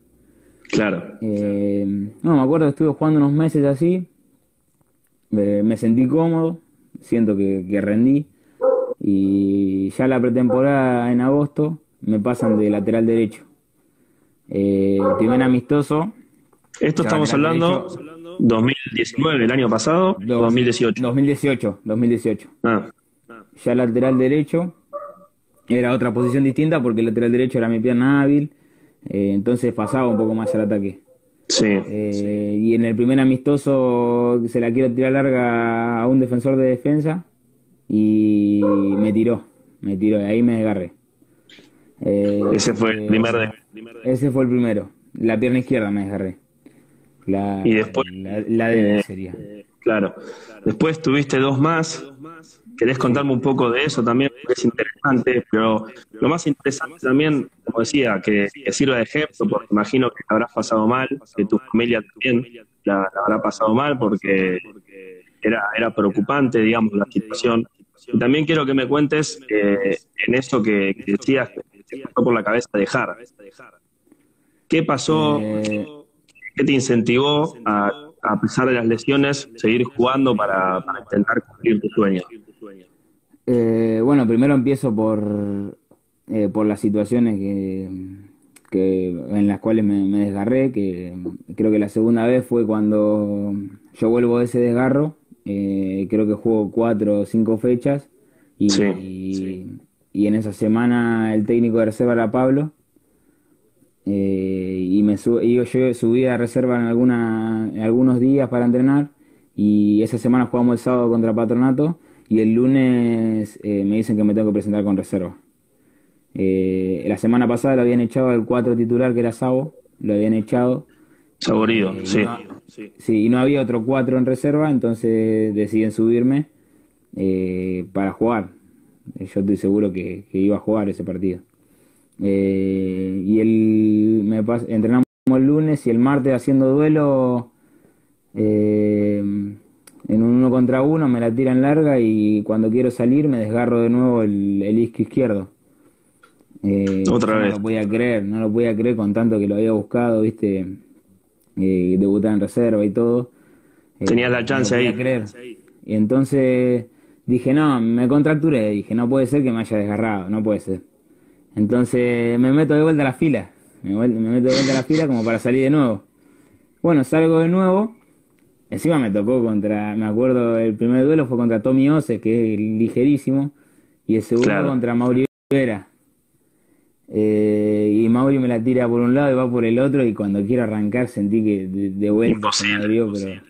Claro. Eh, no, me acuerdo que estuve jugando unos meses así, me sentí cómodo, siento que, que rendí, y ya la pretemporada en agosto me pasan de lateral derecho. Eh, primer amistoso. Esto estamos hablando 2019, el año pasado, 2018. 2018, 2018. Ya lateral derecho era otra posición distinta porque el lateral derecho era mi pierna hábil, eh, entonces pasaba un poco más al ataque. Sí, eh, Y en el primer amistoso se la quiero tirar larga a un defensor de defensa y me tiró, me tiró, y ahí me desgarré. Eh, ese fue el primer de... Ese fue el primero. La pierna izquierda me desgarré. La, y después... La, de sería. Claro. Después tuviste dos más. ¿Querés contarme un poco de eso también? Es interesante, pero lo más interesante también, como decía, que, sirva de ejemplo, porque imagino que te habrás pasado mal, que tu familia también la, habrá pasado mal, porque era, era preocupante, digamos, la situación. Y también quiero que me cuentes eh, en eso que, decías que te pasó por la cabeza dejar. ¿Qué pasó? Eh, ¿Qué te incentivó a, a pesar de las lesiones, seguir jugando para, para intentar cumplir tu sueño? Eh, bueno, primero empiezo por, eh, por las situaciones que, en las cuales me, desgarré, que creo que la segunda vez fue cuando yo vuelvo de ese desgarro, eh, creo que juego cuatro o cinco fechas y, y, en esa semana el técnico de reserva era Pablo. y me yo subí a reserva en, alguna, en algunos días para entrenar y esa semana jugamos el sábado contra Patronato y el lunes eh, me dicen que me tengo que presentar con reserva. Eh, la semana pasada lo habían echado al 4 titular, que era Sabo, lo habían echado. Saborido, eh, sí. sí. y no había otro 4 en reserva, entonces deciden subirme para jugar. Yo estoy seguro que, iba a jugar ese partido. y el, me entrenamos el lunes y el martes haciendo duelo en un uno contra uno, me la tiran larga y cuando quiero salir me desgarro de nuevo el, el isco izquierdo. Eh, Otra vez. No lo podía creer, no lo podía creer con tanto que lo había buscado, viste, eh, debutar en reserva y todo. Eh, Tenía la chance no ahí. Creer. Y entonces dije, no, me contracturé, dije, no puede ser que me haya desgarrado, no puede ser. Entonces me meto de vuelta a la fila, me, me meto de vuelta a la fila como para salir de nuevo. Bueno, salgo de nuevo Encima me tocó contra, me acuerdo, el primer duelo fue contra Tommy Ose, que es ligerísimo, y el segundo contra Mauri Vera. Eh, y Mauri me la tira por un lado y va por el otro, y cuando quiero arrancar sentí que de, vuelta se me abrió, pero...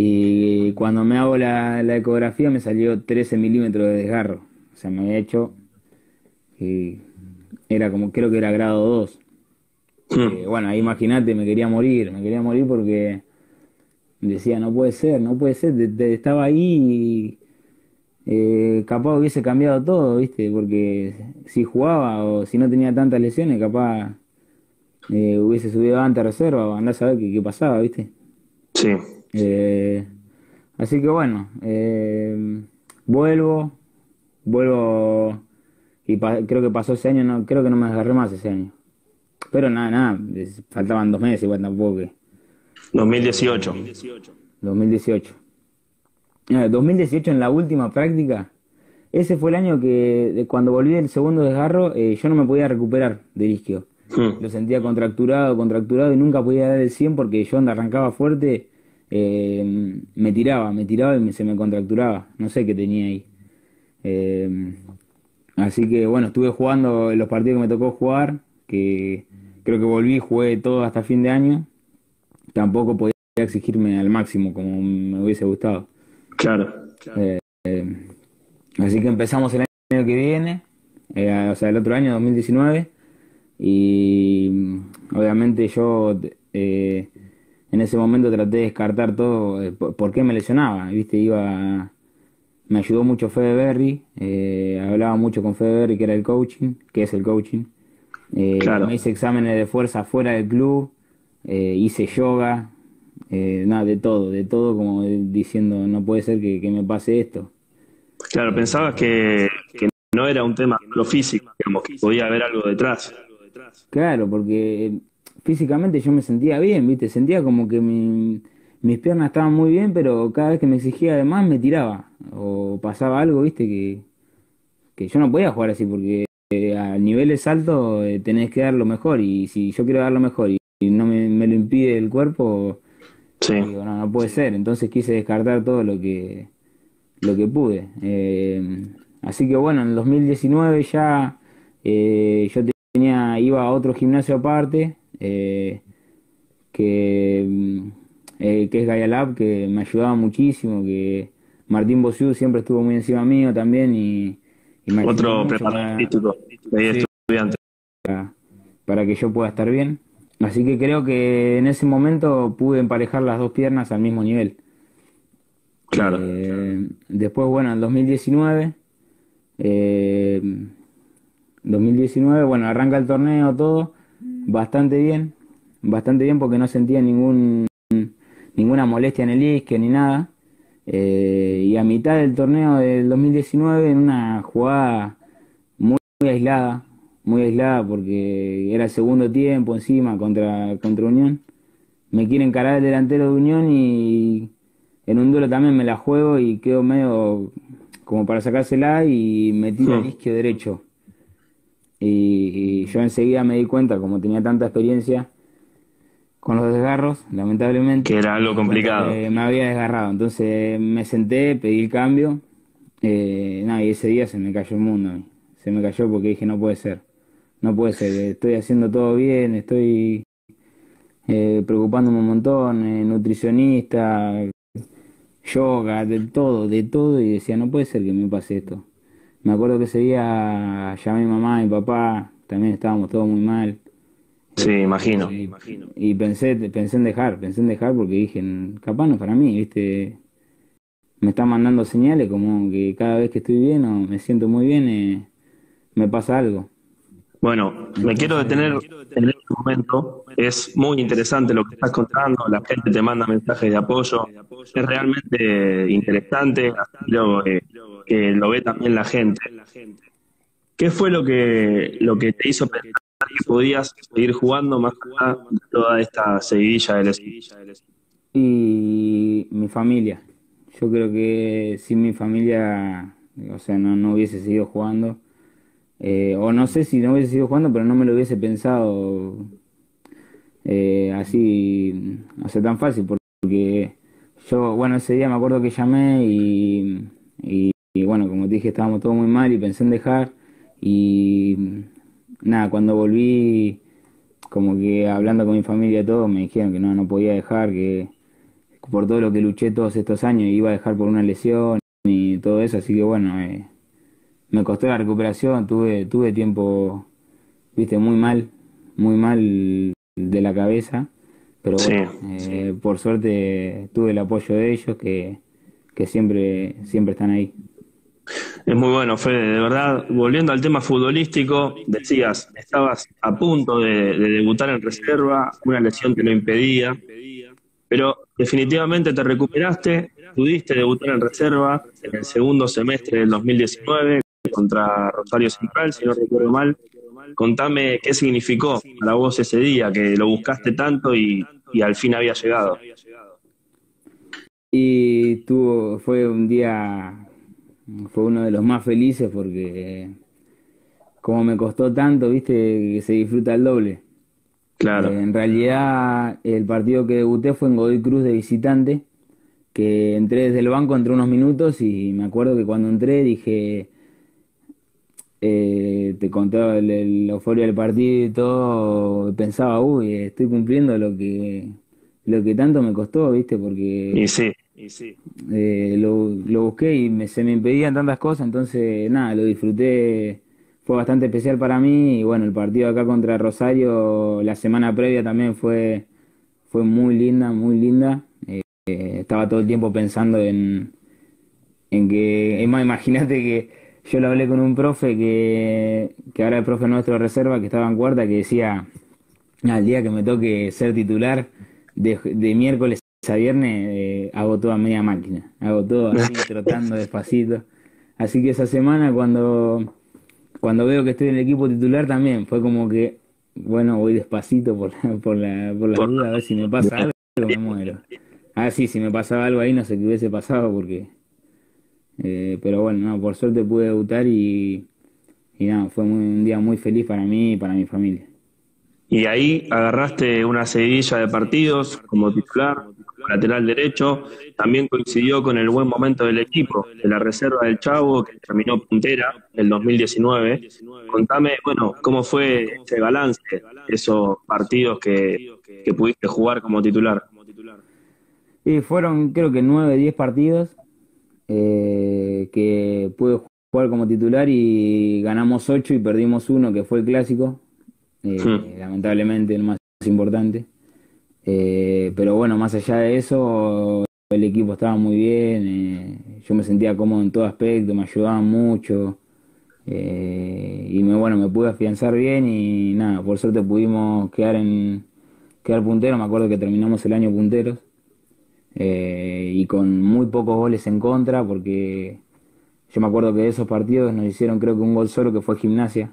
Y cuando me hago la, ecografía me salió 13 milímetros de desgarro. O sea, me había hecho... Y era como, creo que era grado 2. Hmm. Eh, bueno, ahí imagínate, me quería morir, me quería morir porque decía, no puede ser, no puede ser, estaba ahí y eh, capaz hubiese cambiado todo, ¿viste? Porque si jugaba o si no tenía tantas lesiones, capaz eh, hubiese subido antes a reserva o andás a ver qué, pasaba, ¿viste? Sí. Eh, así que bueno, vuelvo, vuelvo y creo que pasó ese año, no, creo que no me agarré más ese año. Pero nada, nada, faltaban dos meses, igual tampoco que 2018. 2018. 2018 en la última práctica, ese fue el año que cuando volví del segundo desgarro eh, yo no me podía recuperar del isquio. Hmm. Lo sentía contracturado, contracturado y nunca podía dar el 100 porque yo arrancaba fuerte eh, me tiraba, me tiraba y se me contracturaba. No sé qué tenía ahí. Eh, así que bueno, estuve jugando en los partidos que me tocó jugar, que creo que volví, jugué todo hasta fin de año tampoco podía exigirme al máximo como me hubiese gustado. Claro. Eh, así que empezamos el año que viene, eh, o sea, el otro año, 2019, y obviamente yo eh, en ese momento traté de descartar todo, por qué me lesionaba, viste, iba... Me ayudó mucho Fede Berry, hablaba mucho con Fede Berry, que era el coaching, que es el coaching. claro. Me hice exámenes de fuerza fuera del club, eh, hice yoga, eh, nada, de todo, de todo como diciendo, no puede ser que, me pase esto. Claro, pensabas que, no era un tema lo físico, digamos, que podía haber algo detrás. Claro, porque físicamente yo me sentía bien, ¿viste? Sentía como que mis piernas estaban muy bien, pero cada vez que me exigía además me tiraba. O pasaba algo, ¿viste? Que, que yo no podía jugar así, porque eh, a niveles altos tenés que dar lo mejor. Y si yo quiero dar lo mejor y no me, lo impide el cuerpo, digo, no, no puede ser. Entonces quise descartar todo lo que, lo que pude. Eh, así que bueno, en el 2019 ya eh, yo tenía, iba a otro gimnasio aparte, eh, que, que es Gaia Lab, que me ayudaba muchísimo, que Martín Bosiu siempre estuvo muy encima mío también y, me Otro. Para, para que yo pueda estar bien. Así que creo que en ese momento pude emparejar las dos piernas al mismo nivel. Claro. Eh, después, bueno, en 2019, eh, 2019, bueno, arranca el torneo todo bastante bien, bastante bien porque no sentía ningún, ninguna molestia en el isque ni nada. Eh, y a mitad del torneo del 2019, en una jugada muy, muy aislada, muy aislada porque era el segundo tiempo encima contra, contra Unión, me quiere encarar el delantero de Unión y en un duelo también me la juego y quedo medio como para sacársela y me el isquio derecho. Y, yo enseguida me di cuenta, como tenía tanta experiencia con los desgarros, lamentablemente. Que era algo complicado. me había desgarrado. Entonces me senté, pedí el cambio. Eh, nada, y ese día se me cayó el mundo. Se me cayó porque dije, no puede ser. No puede ser. Estoy haciendo todo bien, estoy eh, preocupándome un montón, eh, nutricionista, yoga, de todo, de todo. Y decía, no puede ser que me pase esto. Me acuerdo que ese día llamé a mi mamá y mi papá, también estábamos todos muy mal. Sí, imagino. Y, y pensé, pensé en dejar, pensé en dejar porque dije, capaz no para mí, ¿viste? Me están mandando señales como que cada vez que estoy bien o me siento muy bien, eh, me pasa algo. Bueno, me quiero detener en momento. Es muy interesante lo que estás contando. La gente te manda mensajes de apoyo. Es realmente interesante. Creo que, que lo ve también la gente. ¿Qué fue lo que, lo que te hizo pensar que podías seguir jugando más allá de toda esta seguidilla del Y mi familia. Yo creo que sin mi familia, o sea, no, no hubiese seguido jugando eh, o no sé si no hubiese sido jugando, pero no me lo hubiese pensado eh, así, no sé, tan fácil, porque yo, bueno, ese día me acuerdo que llamé y, y, bueno, como te dije, estábamos todos muy mal y pensé en dejar y nada, cuando volví, como que hablando con mi familia todo, me dijeron que no, no podía dejar, que por todo lo que luché todos estos años iba a dejar por una lesión y todo eso, así que bueno, eh, me costó la recuperación, tuve, tuve tiempo, viste, muy mal, muy mal de la cabeza, pero bueno, eh, por suerte tuve el apoyo de ellos que, que siempre, siempre están ahí. Es muy bueno, Fede, de verdad. Volviendo al tema futbolístico, decías, estabas a punto de, de, debutar en reserva, una lesión que lo impedía, pero definitivamente te recuperaste, pudiste debutar en reserva en el segundo semestre del 2019 contra Rosario Central, si no recuerdo mal. Contame qué significó para vos ese día, que lo buscaste tanto y, al fin había llegado. Y tuvo, fue un día, fue uno de los más felices porque como me costó tanto, viste, que se disfruta el doble. Claro. en realidad, el partido que debuté fue en Godoy Cruz de visitante, que entré desde el banco entre unos minutos y me acuerdo que cuando entré dije, eh, te contaba el, el, euforia del partido y todo, pensaba, uy, estoy cumpliendo lo que lo que tanto me costó, ¿viste? Porque y sí, y sí. Eh, lo, lo, busqué y me, se me impedían tantas cosas, entonces nada, lo disfruté, fue bastante especial para mí y bueno, el partido acá contra Rosario la semana previa también fue, fue muy linda, muy linda. Eh, estaba todo el tiempo pensando en, en que, es más, imagínate que yo lo hablé con un profe que, que ahora el profe nuestro de reserva, que estaba en cuarta, que decía, al día que me toque ser titular, de, de miércoles a viernes eh, hago toda media máquina, hago todo así, trotando despacito. Así que esa semana cuando, cuando veo que estoy en el equipo titular también, fue como que, bueno, voy despacito por la, por la, por la duda, a ver si me pasa algo, me muero. Ah, sí, si me pasaba algo ahí no sé qué hubiese pasado porque eh, pero bueno, no, por suerte pude debutar y, y nada, fue un día muy feliz para mí y para mi familia. Y ahí agarraste una seguidilla de partidos como titular, lateral derecho. También coincidió con el buen momento del equipo, de la reserva del Chavo, que terminó puntera el 2019. Contame, bueno, cómo fue ese balance, esos partidos que, que pudiste jugar como titular. Y fueron, creo que nueve, diez partidos eh, que pude jugar como titular y ganamos 8 y perdimos uno, que fue el clásico, eh, lamentablemente el más importante. Eh, pero bueno, más allá de eso, el equipo estaba muy bien, yo me sentía cómodo en todo aspecto, me ayudaban mucho. y me, bueno, me pude afianzar bien y nada, por suerte pudimos quedar en quedar punteros, me acuerdo que terminamos el año punteros y con muy pocos goles en contra porque yo me acuerdo que de esos partidos nos hicieron creo que un gol solo que fue gimnasia.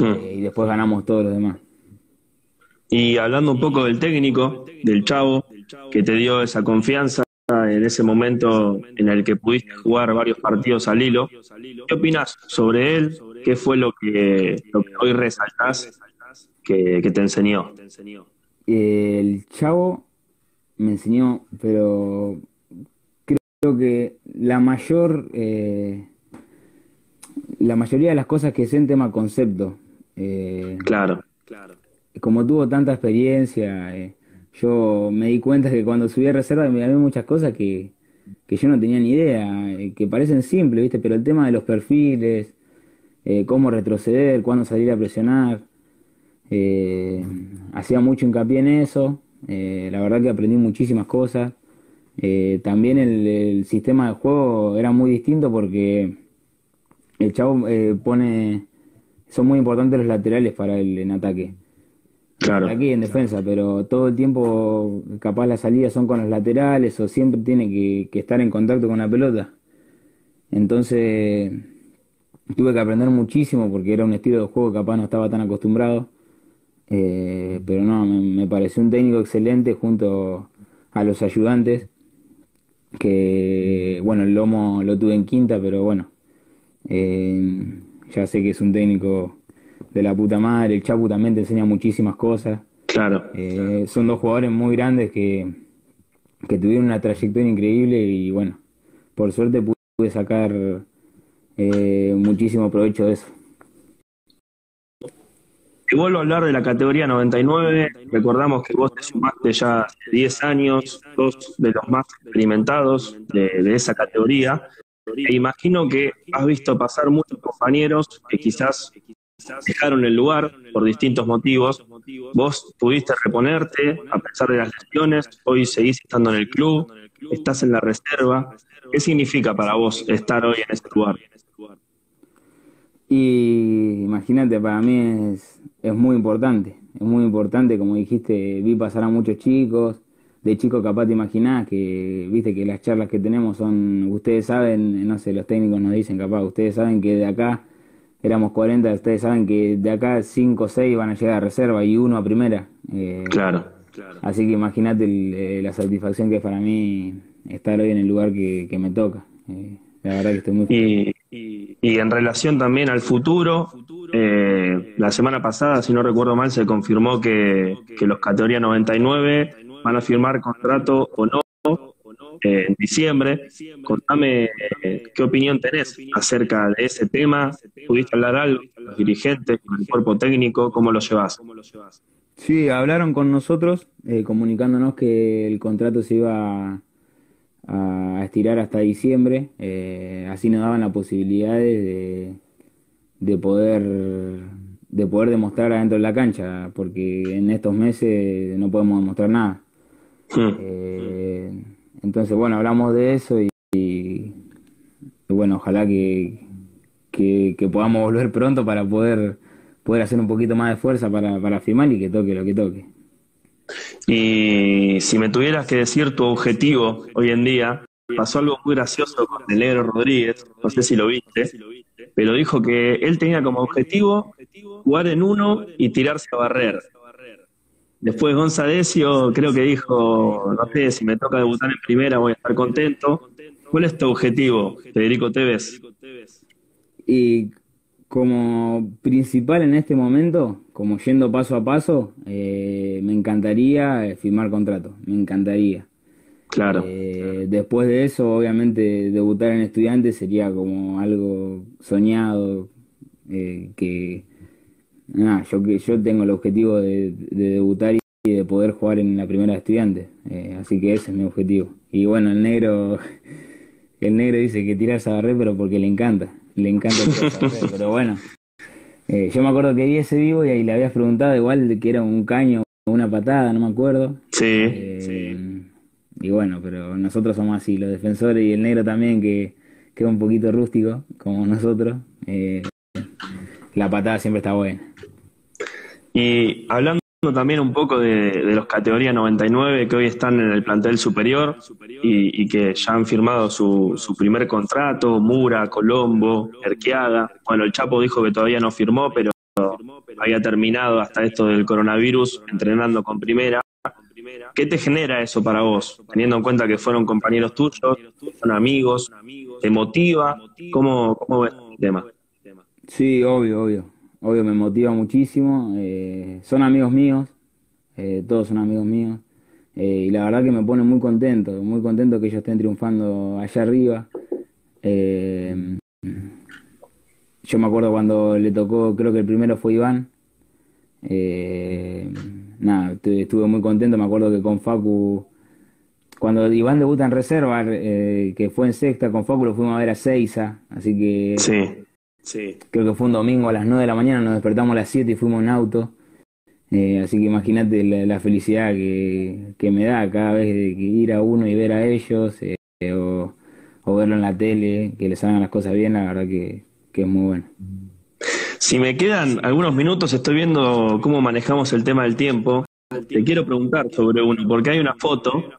Eh, y después ganamos todos los demás. Y hablando un poco del técnico, del chavo, que te dio esa confianza en ese momento en el que pudiste jugar varios partidos al hilo, ¿qué opinas sobre él? ¿Qué fue lo que, hoy resaltás que, que te enseñó? El chavo me enseñó, pero creo que la mayor, eh, la mayoría de las cosas que sé en tema concepto. Eh, claro, claro. Como tuvo tanta experiencia, eh, yo me di cuenta que cuando subí a reserva me había muchas cosas que, que yo no tenía ni idea, que parecen simples, ¿viste? Pero el tema de los perfiles, cómo retroceder, cuándo salir a presionar, hacía mucho hincapié en eso. La verdad que aprendí muchísimas cosas. Eh, también el, sistema de juego era muy distinto porque el chavo eh, pone. Son muy importantes los laterales para él en ataque. Claro. Aquí en defensa, pero todo el tiempo, capaz las salidas son con los laterales o siempre tiene que, estar en contacto con la pelota. Entonces, tuve que aprender muchísimo porque era un estilo de juego que capaz no estaba tan acostumbrado. Eh, pero no, me, me, pareció un técnico excelente junto a los ayudantes que bueno, el lomo lo tuve en quinta, pero bueno, eh, ya sé que es un técnico de la puta madre, el Chapu también te enseña muchísimas cosas. Claro. Eh, son dos jugadores muy grandes que, que tuvieron una trayectoria increíble y bueno, por suerte pude sacar muchísimo provecho de eso. Y vuelvo a hablar de la categoría 99. Recordamos que vos te sumaste ya 10 años, dos de los más experimentados de, esa categoría. E imagino que has visto pasar muchos compañeros que quizás dejaron el lugar por distintos motivos. Vos pudiste reponerte a pesar de las lesiones, hoy seguís estando en el club, estás en la reserva. ¿Qué significa para vos estar hoy en ese lugar? Y imagínate, para mí es, es muy importante, es muy importante, como dijiste, vi pasar a muchos chicos, de chicos capaz te imaginás que, viste que las charlas que tenemos son, ustedes saben, no sé, los técnicos nos dicen capaz, ustedes saben que de acá éramos 40, ustedes saben que de acá 5 o 6 van a llegar a reserva y uno a primera. Eh, claro, claro. Así que imagínate eh, la satisfacción que es para mí estar hoy en el lugar que, me toca. Eh, la verdad que estoy muy feliz. Y en relación también al futuro, eh, la semana pasada, si no recuerdo mal, se confirmó que, los categoría 99 van a firmar contrato o no eh, en diciembre. Contame eh, qué opinión tenés acerca de ese tema. ¿Pudiste hablar algo con los dirigentes, con el cuerpo técnico? ¿Cómo lo llevas? Sí, hablaron con nosotros, comunicándonos que el contrato se iba a estirar hasta diciembre, eh, así nos daban la posibilidad de, de, poder de poder demostrar adentro de la cancha, porque en estos meses no podemos demostrar nada. Eh, entonces, bueno, hablamos de eso y, bueno, ojalá que, que, podamos volver pronto para poder, poder hacer un poquito más de fuerza para, para firmar y que toque lo que toque. Y si me tuvieras que decir tu objetivo hoy en día, pasó algo muy gracioso con el negro Rodríguez, no sé si lo viste, pero dijo que él tenía como objetivo jugar en uno y tirarse a barrer. Después Gonzálezio creo que dijo, no sé, si me toca debutar en primera voy a estar contento. ¿Cuál es tu objetivo, Federico Tevez? Y como principal en este momento, como yendo paso a paso, eh, me encantaría eh, firmar contrato, me encantaría. Claro, eh, Después de eso, obviamente, debutar en estudiantes sería como algo soñado, que nada, yo yo tengo el objetivo de, debutar y de poder jugar en la primera de estudiantes, así que ese es mi objetivo. Y bueno, el negro, el negro dice que tirarse a barrer, pero porque le encanta. le encanta el pero bueno. Eh, yo me acuerdo que vi ese vivo y ahí le habías preguntado igual que era un caño o una patada, no me acuerdo. Sí, eh, Y bueno, pero nosotros somos así, los defensores y el negro también, que, que es un poquito rústico, como nosotros. Eh, la patada siempre está buena. Y hablando también un poco de, los categorías 99 que hoy están en el plantel superior y, que ya han firmado su, su, primer contrato, Mura, Colombo, Erquiaga. Bueno, el Chapo dijo que todavía no firmó, pero había terminado hasta esto del coronavirus entrenando con primera. ¿Qué te genera eso para vos? Teniendo en cuenta que fueron compañeros tuyos, son amigos, ¿te motiva? ¿Cómo, cómo ves el tema? Sí, obvio, obvio obvio me motiva muchísimo. Eh, son amigos míos, eh, todos son amigos míos. Eh, y la verdad que me pone muy contento, muy contento que ellos estén triunfando allá arriba. yo me acuerdo cuando le tocó, creo que el primero fue Iván. Nada, estuve muy contento, me acuerdo que con Facu, cuando Iván debuta en reserva, que fue en sexta, con Facu lo fuimos a ver a Seiza, así que sí Sí. Creo que fue un domingo a las 9 de la mañana, nos despertamos a las 7 y fuimos en auto. Eh, así que imagínate la, felicidad que, me da cada vez de ir a uno y ver a ellos, eh, o, verlo en la tele, que les hagan las cosas bien, la verdad que, es muy bueno. Si me quedan algunos minutos, estoy viendo cómo manejamos el tema del tiempo. Te quiero preguntar sobre uno, porque hay una foto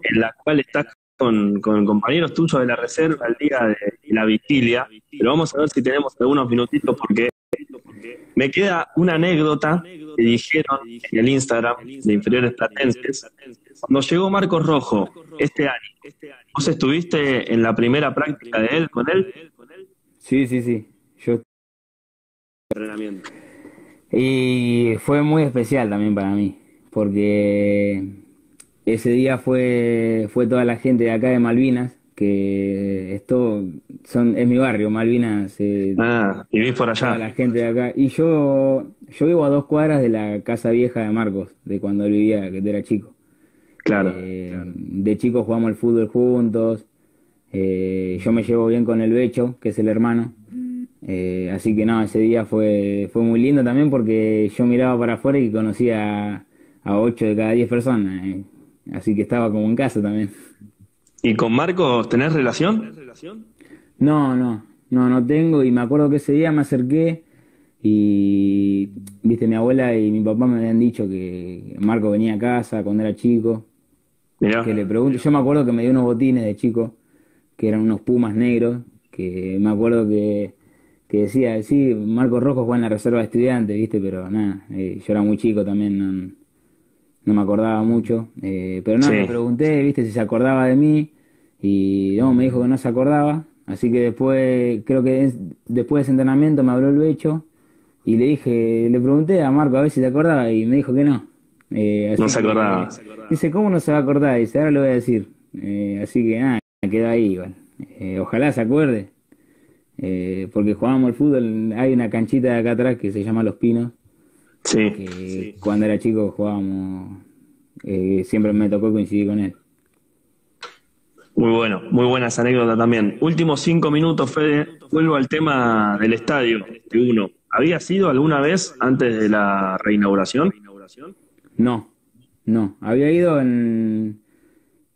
en la cual estás con, compañeros tuyos de la reserva el día de, la vigilia, pero vamos a ver si tenemos algunos minutitos porque me queda una anécdota que dijeron en el Instagram de Inferiores Platenses. Cuando llegó Marcos Rojo este año, ¿vos estuviste en la primera práctica de él, con él? Sí, sí, sí. Yo... Y fue muy especial también para mí, porque ese día fue, fue toda la gente de acá de Malvinas, que esto son, es mi barrio, Malvinas. Eh, ah, y vivís por allá. La gente de acá. Y yo, yo vivo a dos cuadras de la casa vieja de Marcos, de cuando él vivía, que era chico. Claro. Eh, de chico jugamos al fútbol juntos. Eh, yo me llevo bien con el Becho, que es el hermano. Así que no, ese día fue, fue muy lindo también porque yo miraba para afuera y conocía a, ocho de cada diez personas. Así que estaba como en casa también. ¿Y con Marcos tenés relación? No, no, no, no tengo. Y me acuerdo que ese día me acerqué y, viste, mi abuela y mi papá me habían dicho que Marco venía a casa cuando era chico. Que le pregunto, yo me acuerdo que me dio unos botines de chico, que eran unos pumas negros, que me acuerdo que, que decía, sí, Marco Rojo juega en la reserva de estudiantes, viste, pero nada, eh, yo era muy chico también, no, no me acordaba mucho, eh, pero no, me pregunté, viste, si se acordaba de mí y no, me dijo que no se acordaba, así que después, creo que después de ese entrenamiento me habló el becho y le dije, le pregunté a Marco a ver si se acordaba y me dijo que no. Eh, no se acordaba. dice, ¿cómo no se va a acordar? Dice, ahora lo voy a decir. Eh, así que nada, quedó ahí igual. ojalá se acuerde, porque jugábamos el fútbol, hay una canchita de acá atrás que se llama Los Pinos Sí. Cuando era chico jugábamos, eh, siempre me tocó coincidir con él. Muy bueno, muy buena esa anécdota también. Últimos cinco minutos, Fede. Vuelvo al tema del estadio de uno. ¿Había sido alguna vez antes de la reinauguración? No, no. Había ido en.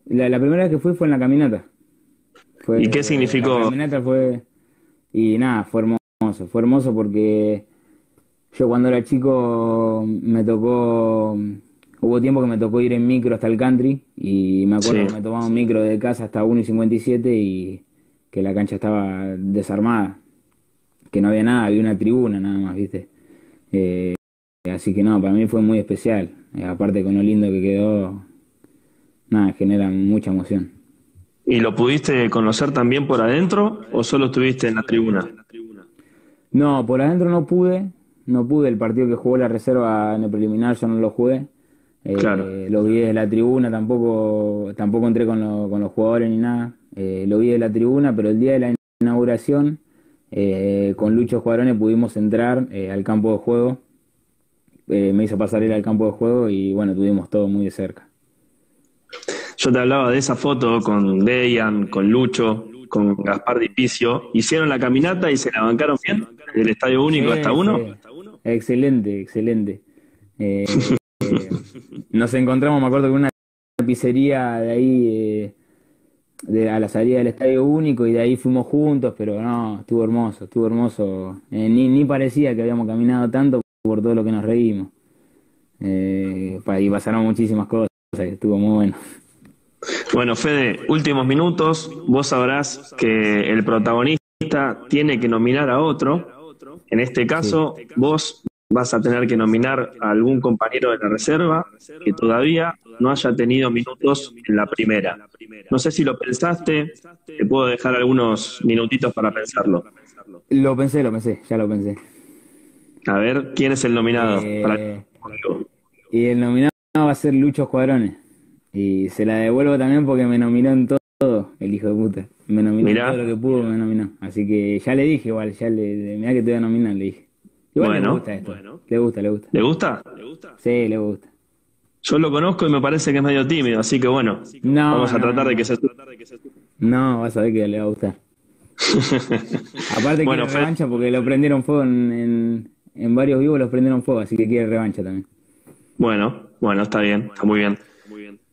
La, primera vez que fui fue en la caminata. ¿Y qué significó? La caminata fue. Y nada, fue hermoso. Fue hermoso porque yo cuando era chico me tocó, hubo tiempo que me tocó ir en micro hasta el country y me acuerdo que me tomaba un micro de casa hasta 1 y 57 y que la cancha estaba desarmada, que no había nada, había una tribuna nada más, ¿viste? Eh, así que no, para mí fue muy especial, eh, aparte con lo lindo que quedó, nada, genera mucha emoción. ¿Y lo pudiste conocer también por adentro o solo estuviste en la tribuna? No, por adentro no pude, no pude, el partido que jugó la reserva en el preliminar yo no lo jugué. Eh, Lo vi de la tribuna, tampoco, tampoco entré con, los jugadores ni nada. Eh, lo vi de la tribuna, pero el día de la inauguración, eh, con Lucho Juarones pudimos entrar al campo de juego. me hizo pasar ir al campo de juego y bueno, tuvimos todo muy de cerca. Yo te hablaba de esa foto con Dejan, con Lucho, con Gaspar Dipicio. Hicieron la caminata y se la bancaron bien, del Estadio Único hasta uno. Excelente, excelente. Eh, eh, nos encontramos, me acuerdo, con una pizzería de ahí, eh, de, a la salida del Estadio Único, y de ahí fuimos juntos, pero no, estuvo hermoso, estuvo hermoso. ni, ni parecía que habíamos caminado tanto por todo lo que nos reímos. y pasaron muchísimas cosas, estuvo muy bueno. Bueno, Fede, últimos minutos. Vos sabrás que el protagonista tiene que nominar a otro. En este caso, vos vas a tener que nominar a algún compañero de la reserva que todavía no haya tenido minutos en la primera. No sé si lo pensaste, te puedo dejar algunos minutitos para pensarlo. Lo pensé, lo pensé, ya lo pensé. A ver, ¿quién es el nominado? Eh, y el nominado va a ser Lucho Escuadrones. Y se la devuelvo también porque me nominó en todo, el hijo de puta. Me nominó en todo lo que pudo, me nominó. Así que ya le dije igual, ya le, mira que te voy a nominar, le dije. Igual bueno, le gusta esto. Le gusta, le gusta. ¿Le gusta? Sí, le gusta. Yo lo conozco y me parece que es medio tímido, así que bueno, vamos a tratar de que se... No, vas a ver que le va a gustar. Aparte bueno, quiere revancha porque lo prendieron fuego en, en, en varios vivos, los prendieron fuego, así que quiere revancha también. Bueno, bueno, está bien, está muy bien.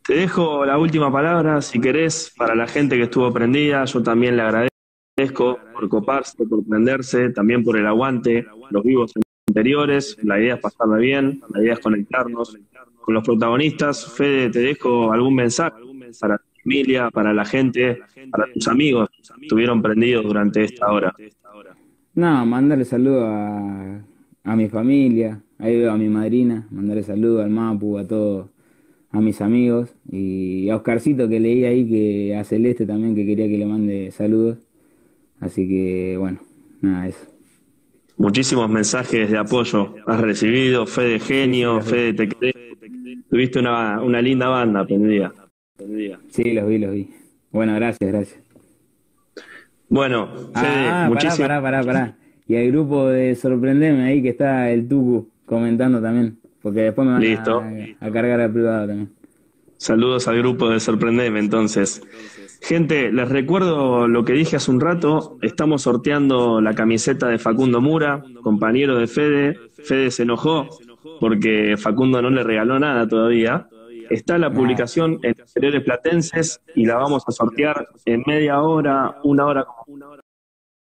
Te dejo la última palabra, si querés, para la gente que estuvo prendida. Yo también le agradezco por coparse, por prenderse, también por el aguante, los vivos anteriores. La idea es pasarla bien, la idea es conectarnos con los protagonistas. Fede, te dejo algún mensaje para tu familia, para la gente, para tus amigos que estuvieron prendidos durante esta hora. No, mandarle saludo a, a mi familia, ahí veo a mi madrina, mandarle saludo al Mapu, a todos a mis amigos y a Oscarcito que leí ahí que a Celeste también que quería que le mande saludos. Así que bueno, nada, eso. Muchísimos mensajes de apoyo has recibido, fe de genio, fe de te Tuviste una, una linda banda prendida. Sí, los vi, los vi. Bueno, gracias, gracias. Bueno, Fede, ah, muchísimas... pará, pará, pará. Y el grupo de Sorprendeme ahí que está el Tucu comentando también. Porque después me van A, cargar al privado también. Saludos al grupo de Sorprendeme entonces. Gente, les recuerdo lo que dije hace un rato. Estamos sorteando la camiseta de Facundo Mura, compañero de Fede. Fede se enojó porque Facundo no le regaló nada todavía. Está la publicación en Exteriores Platenses y la vamos a sortear en media hora, una hora como